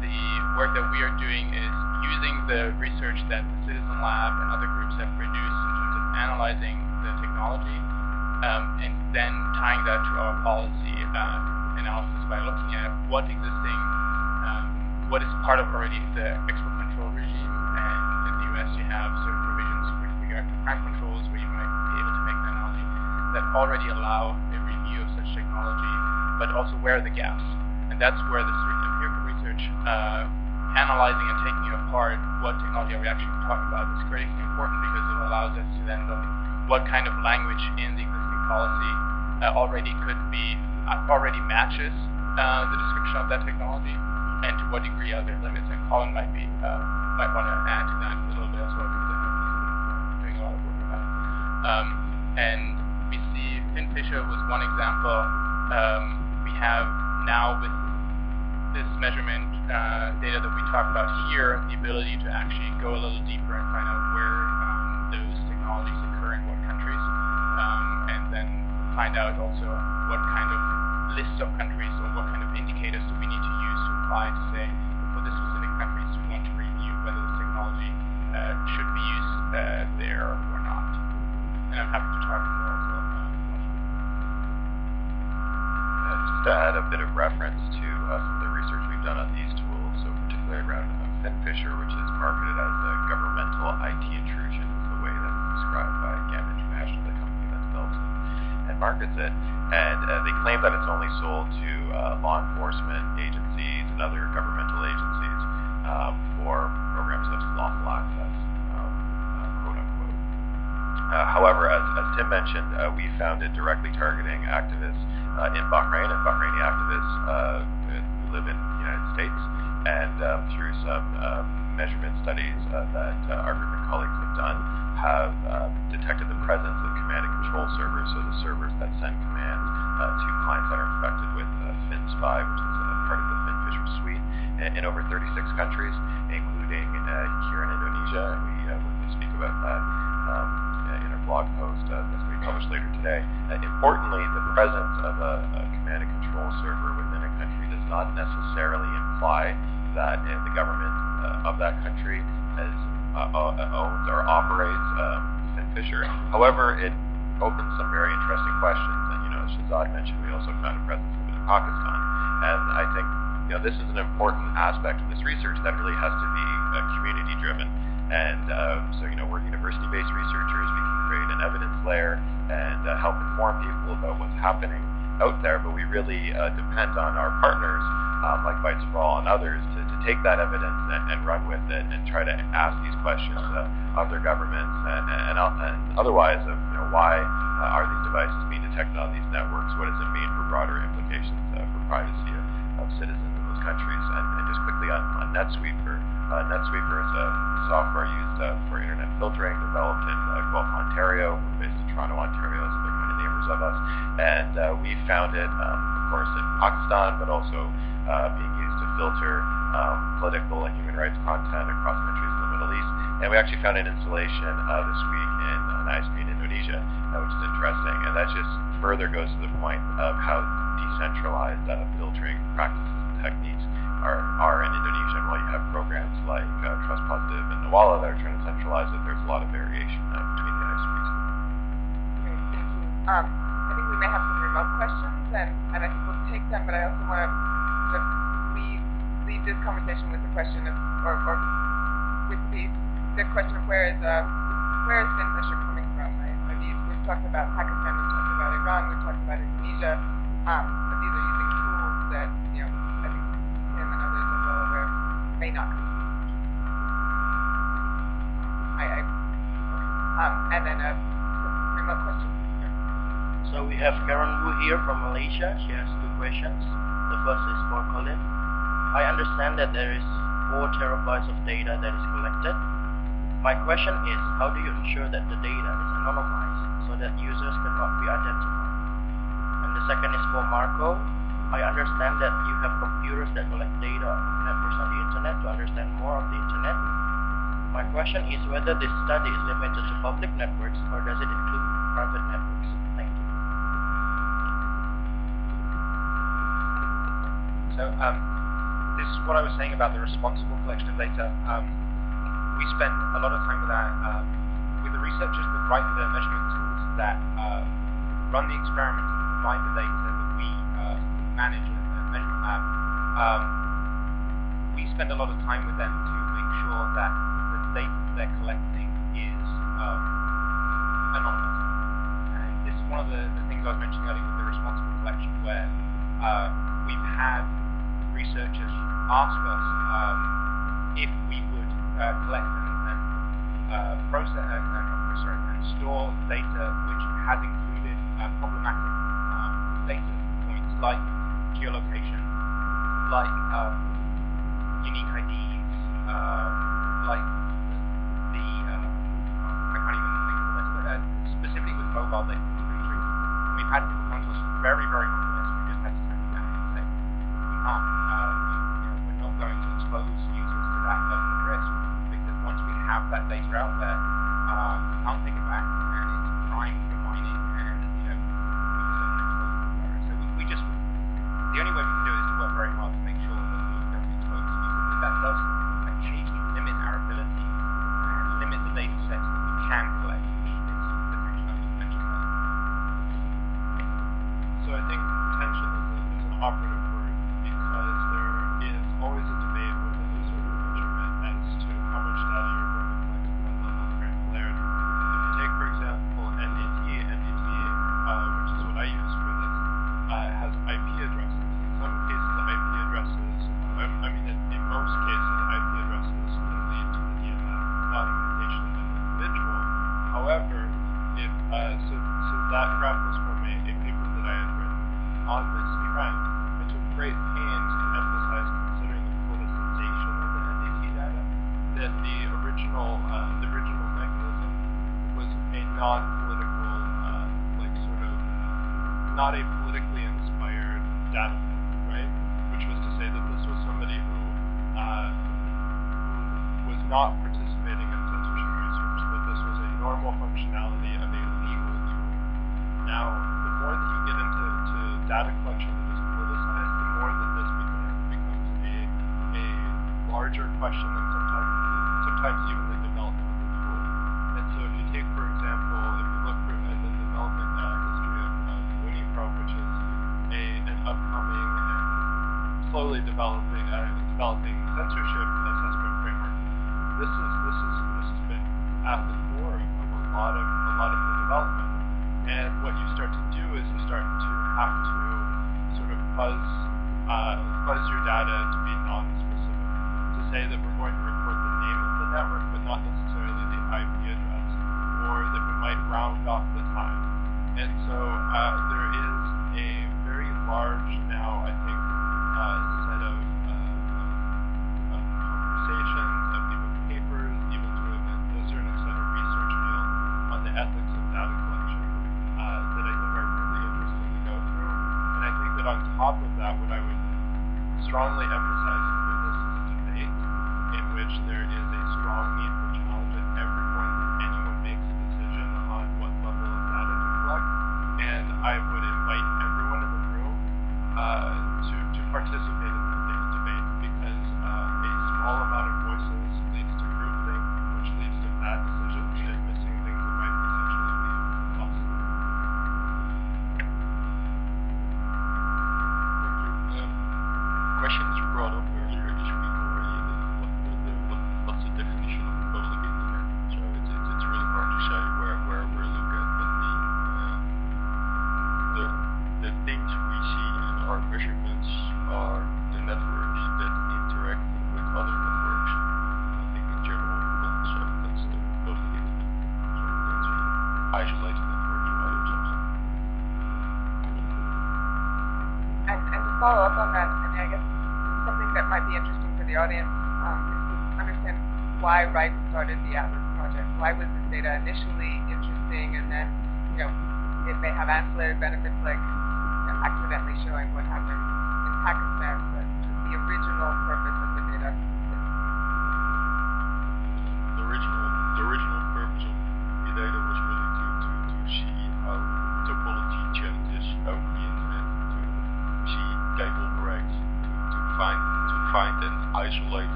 the work that we are doing is using the research that the Citizen Lab and other groups have produced in terms of analyzing the technology um, and then tying that to our policy uh, analysis by looking at what existing, um, what is part of already the export control regime. And in the US, you have certain provisions with regard to crime controls that already allow a review of such technology, but also where are the gaps. And that's where this empirical research, uh, analyzing and taking apart what technology are we actually talking about is critically important because it allows us to then look what kind of language in the existing policy uh, already could be uh, already matches uh, the description of that technology, and to what degree are there limits. And Collin might be uh, might want to add to that a little bit as well because I know he's doing a lot of work on that. Um, one example. Um, we have now with this measurement uh, data that we talked about here, the ability to actually go a little deeper and find out where um, those technologies occur in what countries, um, and then find out also sold to uh, law enforcement agencies and other governmental agencies um, for programs as lawful access, um, uh, quote unquote. Uh, however, as, as Tim mentioned, uh, we found it directly targeting activists uh, in Bahrain, and Bahraini activists who live in the United States. And um, through some measurement studies that FinFisher. However, it opens some very interesting questions. And you know, as Shazad mentioned, we also found a presence in Pakistan. And I think you know this is an important aspect of this research that really has to be uh, community driven. And uh, so you know, we're university-based researchers. We can create an evidence layer and uh, help inform people about what's happening out there. But we really uh, depend on our partners um, like Bytes for All and others to take that evidence and, and run with it and try to ask these questions uh, of their governments and, and, and otherwise of you know, why uh, are these devices being detected on these networks? What does it mean for broader implications uh, for privacy of, of citizens in those countries? And, and just quickly on, on NetSweeper, uh, NetSweeper is a software used uh, for internet filtering developed in uh, Guelph, Ontario. We're based in Toronto, Ontario, so they're kind of neighbors of us. And uh, we found it, um, of course, in Pakistan, but also uh, being used to filter um, political and human rights content across countries in the Middle East. And we actually found an installation uh, this week in an ISP in Indonesia, uh, which is interesting. And that just further goes to the point of how decentralized uh, filtering practices and techniques are, are in Indonesia. While you have programs like uh, Trust Positive and Nawala that are trying to centralize it, there's a lot of variation uh, between the ISPs. Great, thank you. Um, have Karen Wu here from Malaysia. She has two questions. The first is for Collin. I understand that there is 4 terabytes of data that is collected. My question is, how do you ensure that the data is anonymized so that users cannot be identified? And the second is for Marco. I understand that you have computers that collect data from networks on the internet to understand more of the internet. My question is whether this study is limited to public networks or does it include private networks? So um, this is what I was saying about the responsible collection of data. Um, we spend a lot of time with our um, with the researchers that write the measurement tools that uh, run the experiments and provide the data that we uh, manage at the measurement um, lab. Um, we spend a lot of time with them to make sure that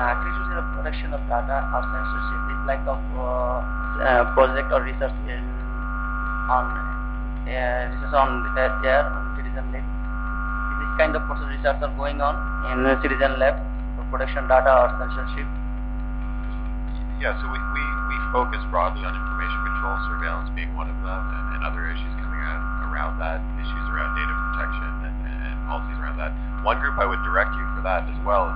artist uses the production of data or censorship is like a uh, project or research in, on uh, research on air on citizen lab. This kind of process research are going on in citizen lab for production data or censorship. Yeah, so we, we, we focus broadly on information control, surveillance being one of them, and, and other issues coming out around that, issues around data protection and, and policies around that. One group I would direct you for that as well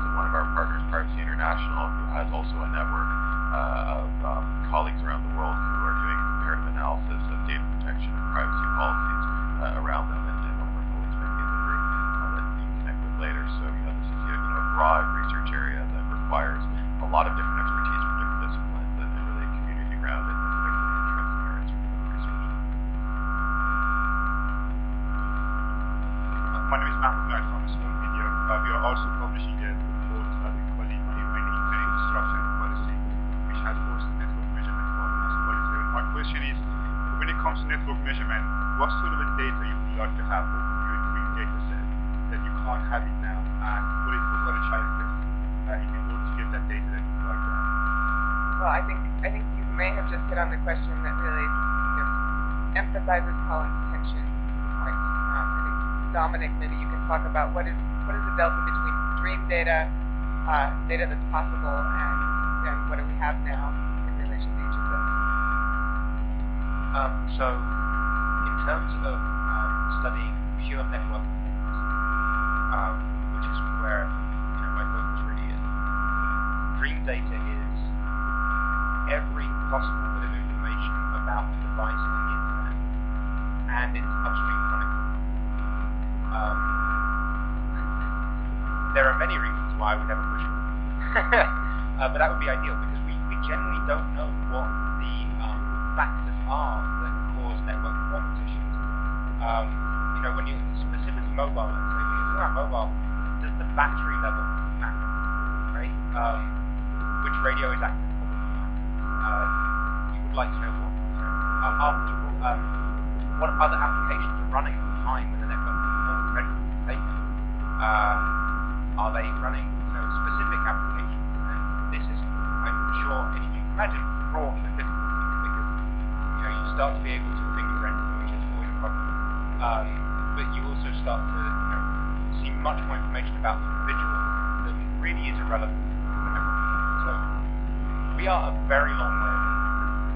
we are a very long way,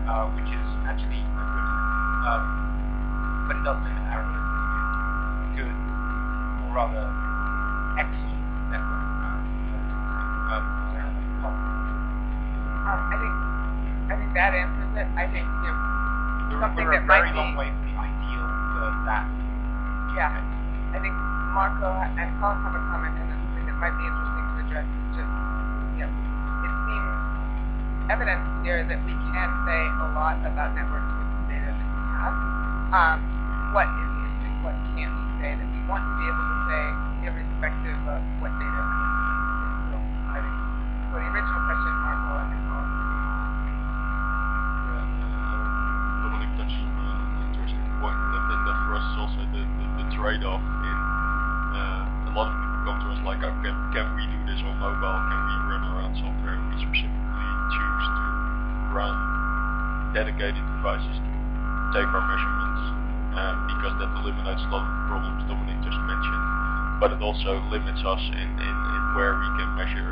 uh, which is actually a good thing. Um, but it does limit our ability to do good, or rather, excellent network. Uh, um, um, I think I think that answers it. I think you know, something that might be that we can say a lot about networks we may have. Um, also limits us in, in, in where we can measure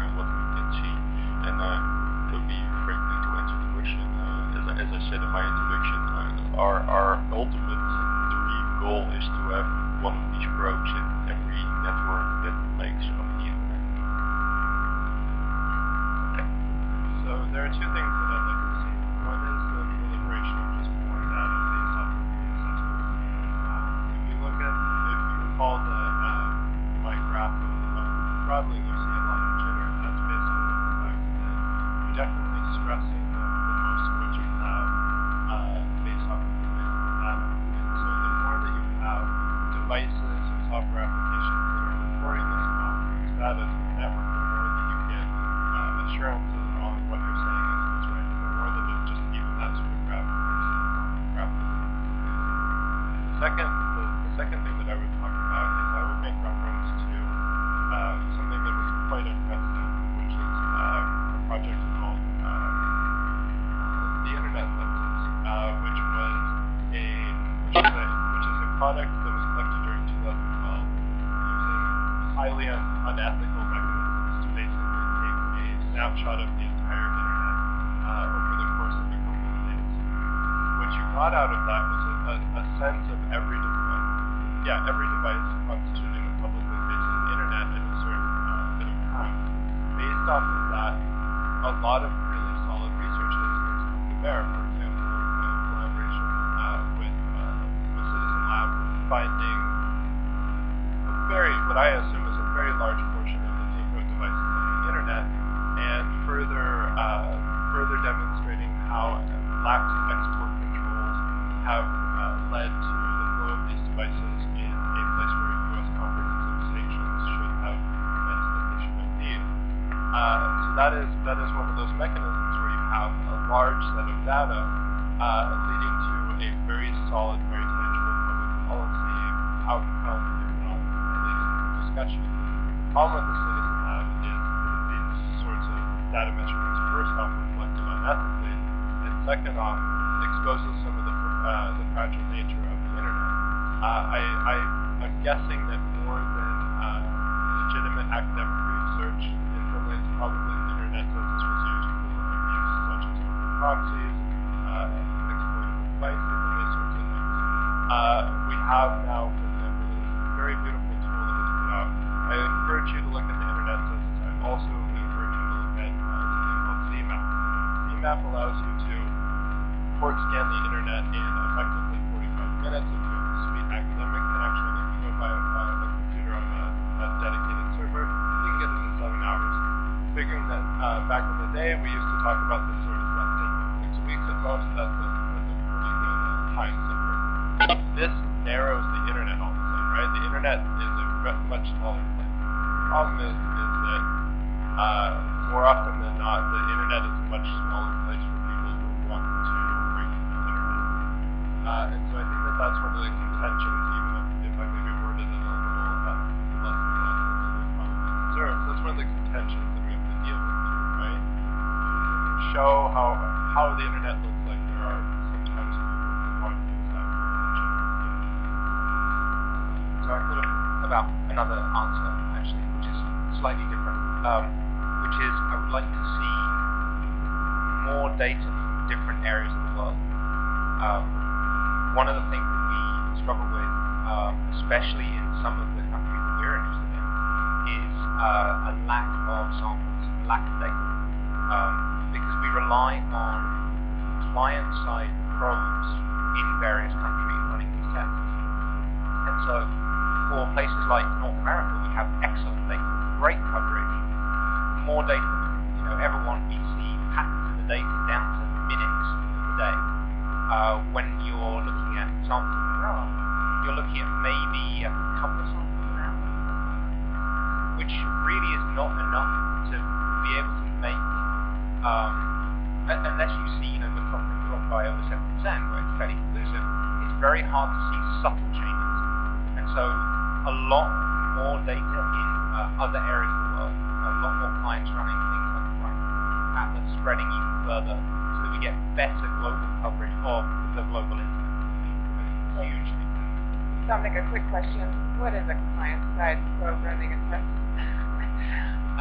question. What is a client-side programming a test?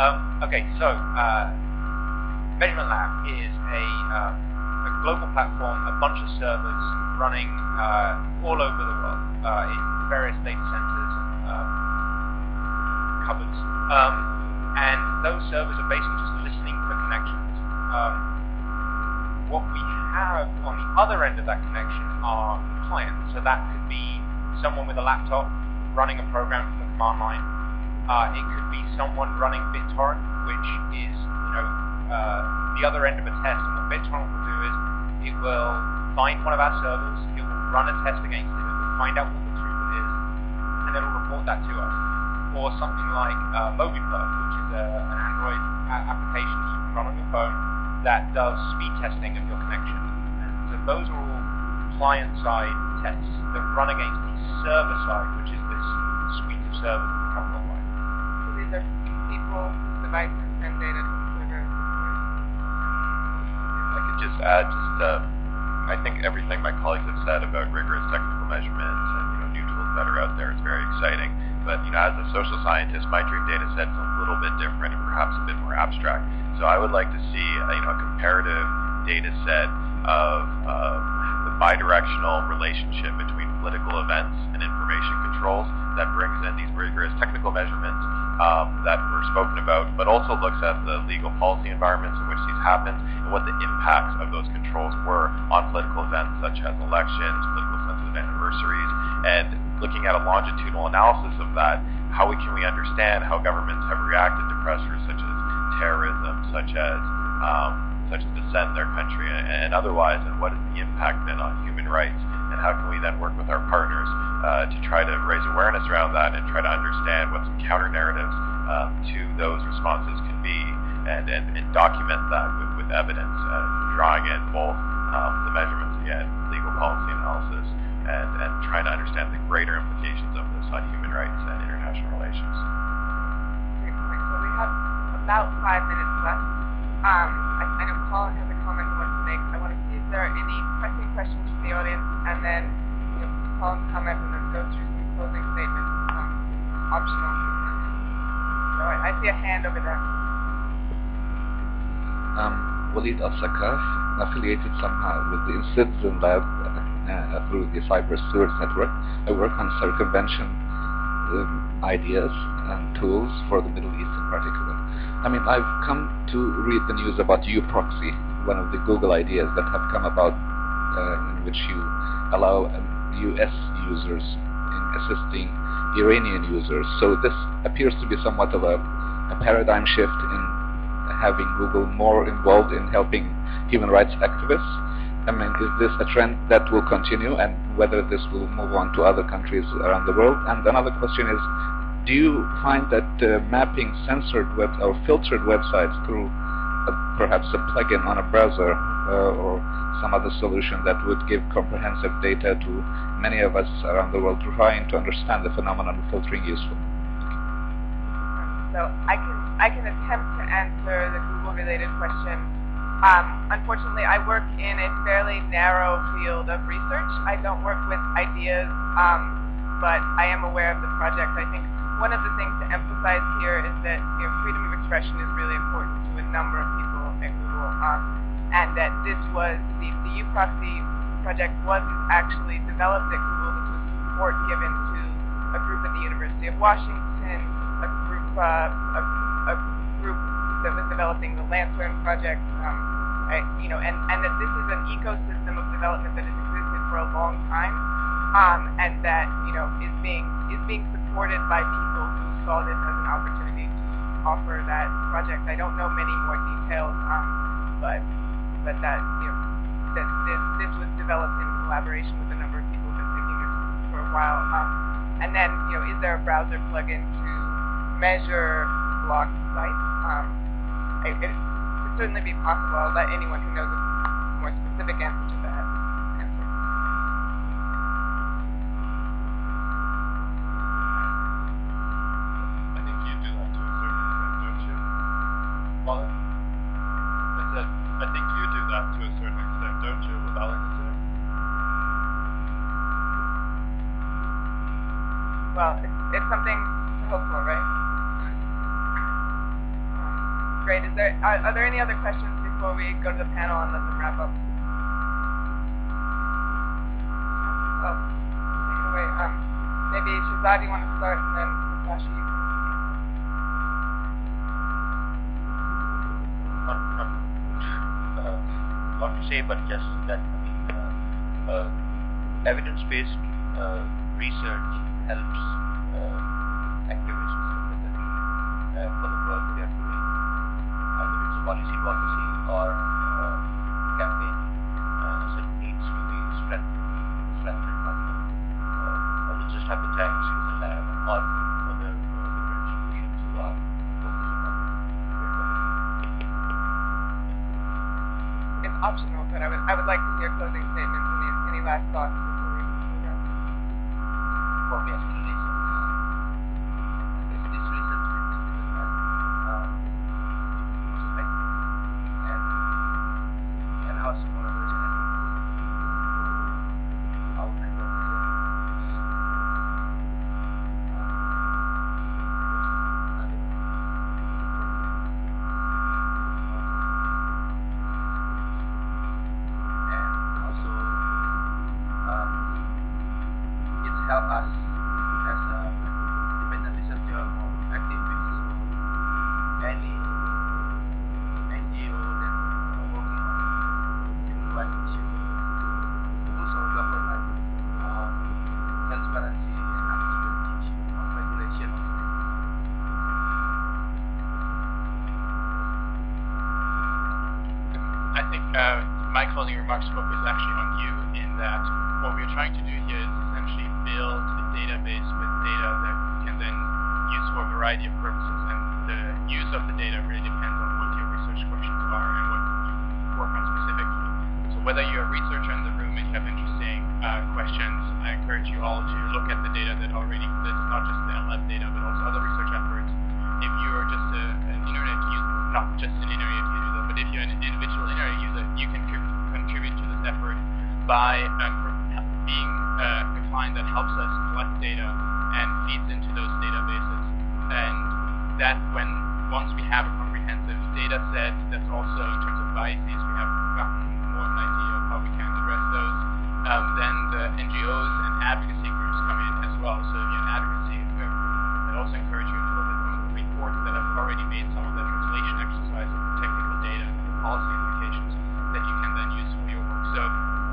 um, okay, so uh, Measurement Lab is a, uh, a, global platform, a bunch of servers running uh, all over the world uh, in various data laptop running a program from the command line. Uh, it could be someone running BitTorrent, which is you know uh, the other end of a test. And what BitTorrent will do is it will find one of our servers, it will run a test against it, it will find out what the throughput is, and then it will report that to us. Or something like uh, MobiPerf, which is a, an Android application that you can run on your phone that does speed testing of your connection. And so those are all client-side side, which is this suite of servers that come worldwide. So these are people whose devices send data to the server. I could just add, just uh, I think everything my colleagues have said about rigorous technical measurements and you know new tools that are out there is very exciting. But you know, as a social scientist, my dream data set is a little bit different and perhaps a bit more abstract. So I would like to see uh, you know a comparative data set of uh, the bidirectional relationship between political events and about, but also looks at the legal policy environments in which these happened and what the impacts of those controls were on political events such as elections, political sensitive anniversaries, and looking at a longitudinal analysis of that, how can we understand how governments have reacted to pressures such as terrorism, such as um, such as dissent in their country and, and otherwise, and what has the impact been on human rights, and how can we then work with our partners uh, to try to raise awareness around that and try to understand what some counter narratives um, to those responses can be, and, and, and document that with, with evidence, uh, drawing in both um, the measurements again, legal policy analysis, and, and trying to understand the greater implications of this on human rights and international relations. Great point. So we have about five minutes left. Um, I, I know Collin has a Um, Walid Al-Saqaf, affiliated somehow with the Citizen Lab uh, through the Cyber Stewards Network. I work on circumvention um, ideas and tools for the Middle East in particular. I mean, I've come to read the news about uProxy, one of the Google ideas that have come about uh, in which you allow um, US users in assisting Iranian users. So this appears to be somewhat of a, a paradigm shift in having Google more involved in helping human rights activists. I mean, is this a trend that will continue and whether this will move on to other countries around the world? And another question is, do you find that uh, mapping censored web or filtered websites through a, perhaps a plugin on a browser uh, or some other solution that would give comprehensive data to many of us around the world trying to understand the phenomenon of filtering useful? So I can I can attempt to answer the Google related question. Um, unfortunately, I work in a fairly narrow field of research. I don't work with ideas, um, but I am aware of the project. I think one of the things to emphasize here is that you know, freedom of expression is really important to a number of people at Google, um, and that this was the, the uProxy project was actually developed at Google. This was support given to a group at the University of Washington, uh, a, a, group that was developing the Lantern project, um, I, you know, and, and that this is an ecosystem of development that has existed for a long time, um, and that you know is being is being supported by people who saw this as an opportunity to offer that project. I don't know many more details, um, but but that you know that this this was developed in collaboration with a number of people who've been thinking this for a while. Um, and then you know, is there a browser plugin to measure blocked sites? Um, I, it, to certainly be possible. I'll let anyone who knows a more specific answer to great. Is there are, are there any other questions before we go to the panel and let them wrap up? Oh, take it away. Um, maybe Shahzad, you want to start, and then Natasha, you not not uh, lot to say, but just that I mean, uh, uh, evidence-based uh, research helps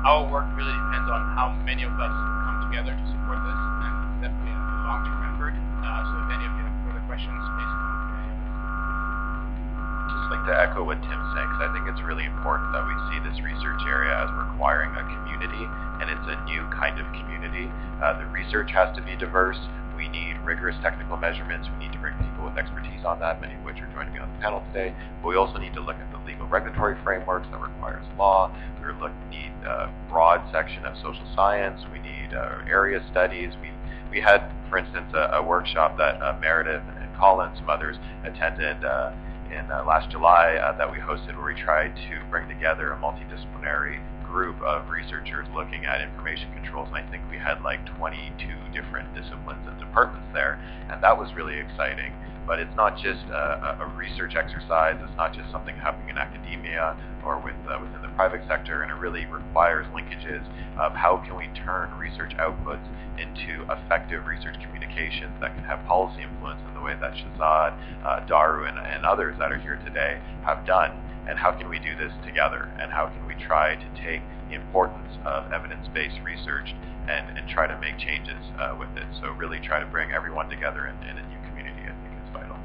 our work really depends on how many of us come together to support this, and it's definitely a long-term effort. Uh, so if any of you have further questions, please come to any of us. just like to echo what Tim's saying, because I think it's really important that we see this research area as requiring a community, and it's a new kind of community. Uh, the research has to be diverse. We need rigorous technical measurements. We need to bring people with expertise on that, many of which are joining me on the panel today. But we also need to look at the legal regulatory frameworks that requires law. We need a broad section of social science. We need uh, area studies. We we had, for instance, a, a workshop that uh, Meredith and Collin, some others attended. Uh, in uh, last July uh, that we hosted where we tried to bring together a multidisciplinary group of researchers looking at information controls and I think we had like 22 different disciplines and departments there and that was really exciting but it's not just a, a research exercise it's not just something happening in academia or with, uh, within the private sector and it really requires linkages of how can we turn research outputs into effective research communications that can have policy influence in the way that Shahzad, uh, Daru, and, and others that are here today have done. And how can we do this together? And how can we try to take the importance of evidence-based research and, and try to make changes uh, with it? So really try to bring everyone together in, in a new community. I think is vital.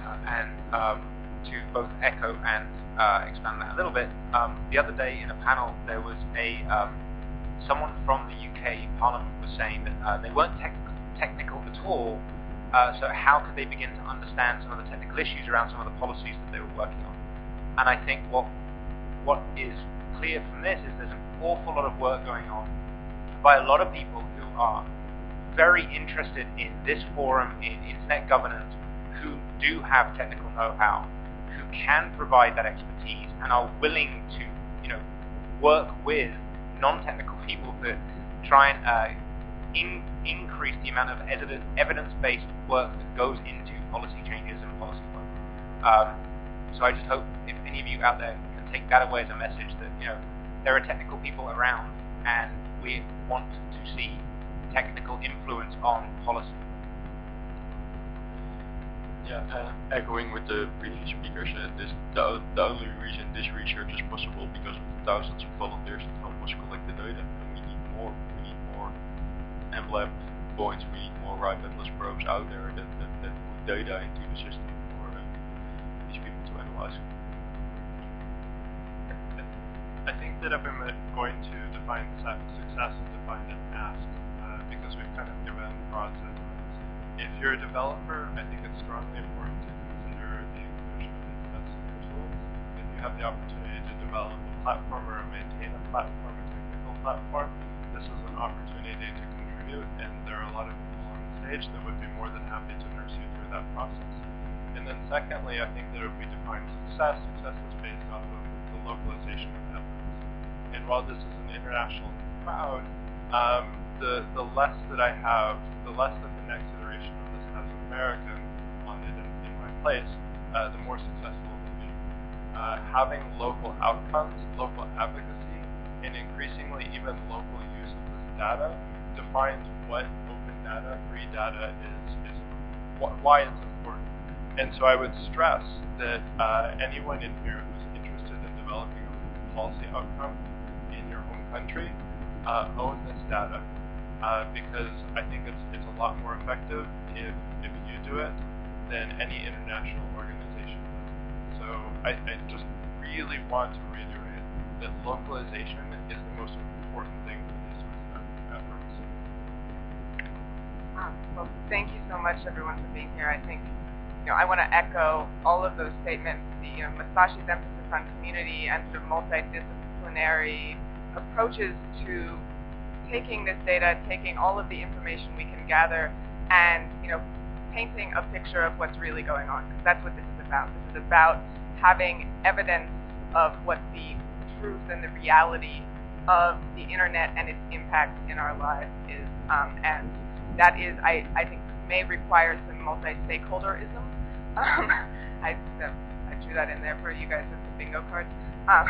Uh, and um, to both echo and uh, expand that a little bit, um, the other day in a panel there was a um, someone from the UK Parliament was saying that uh, they weren't tech- technical at all, Uh, so how could they begin to understand some of the technical issues around some of the policies that they were working on? And I think what what is clear from this is there's an awful lot of work going on by a lot of people who are very interested in this forum, in internet governance, do have technical know-how, who can provide that expertise, and are willing to, you know, work with non-technical people to try and uh, in, increase the amount of evidence-based work that goes into policy changes and policy work. Um, so I just hope if any of you out there can take that away as a message that you know there are technical people around, and we want to see technical influence on policy. Yeah, uh, echoing with the previous speakers, uh, this the, the only reason this research is possible because of the thousands of volunteers that help us collect the data, and we need more. We need more MLab points. We need more RIPE Atlas probes out there that, that, that put data into the system for uh, these people to analyze. I think that I'm going to define success and define it ask, uh, because we've kind of given broad sentiments. If you're a developer, I think it's strongly important to consider the inclusion of your tools. If you have the opportunity to develop a platform or maintain a platform, a technical platform, this is an opportunity to contribute, and there are a lot of people on stage that would be more than happy to nurse you through that process. And then secondly, I think that if we define success, success is based off of the localization of and while this is an international crowd, um, the the less that I have, the less that the next iteration of this has an American in, in my place, uh, the more successful it will be. Uh, having local outcomes, local advocacy, and increasingly even local use of this data defines what open data, free data is, is wh why it's important. And so I would stress that uh, anyone in here who's interested in developing a policy outcome in your home country uh, own this data uh, because I think it's, it's a lot more effective if, do it than any international organization. So I, I just really want to reiterate that localization is the most important thing for these sorts of efforts. Um, well, thank you so much, everyone, for being here. I think you know, I want to echo all of those statements. The know, Masashi's emphasis on community and sort of multidisciplinary approaches to taking this data, taking all of the information we can gather, and you know, painting a picture of what's really going on. Because that's what this is about. This is about having evidence of what the truth and the reality of the internet and its impact in our lives is. Um, and that is, I, I think, may require some multi-stakeholderism. Um, I, I drew that in there for you guys with the bingo cards. Um,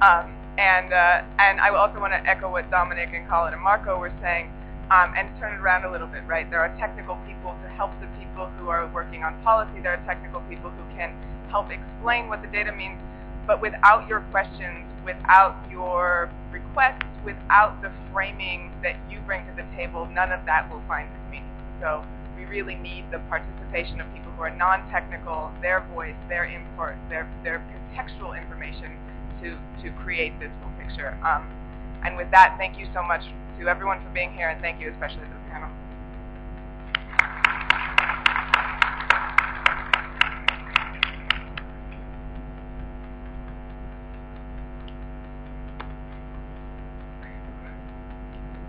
um and uh, and I also want to echo what Dominic and Collin and Marco were saying, um, and turn it around a little bit. Right, there are technical people to help the people who are working on policy. There are technical people who can help explain what the data means. But without your questions, without your requests, without the framing that you bring to the table, none of that will find its meaning. So we really need the participation of people who are non-technical, their voice, their input, their, their contextual information to, to create this full picture. Um, and with that, thank you so much to everyone for being here, and thank you especially to the panel.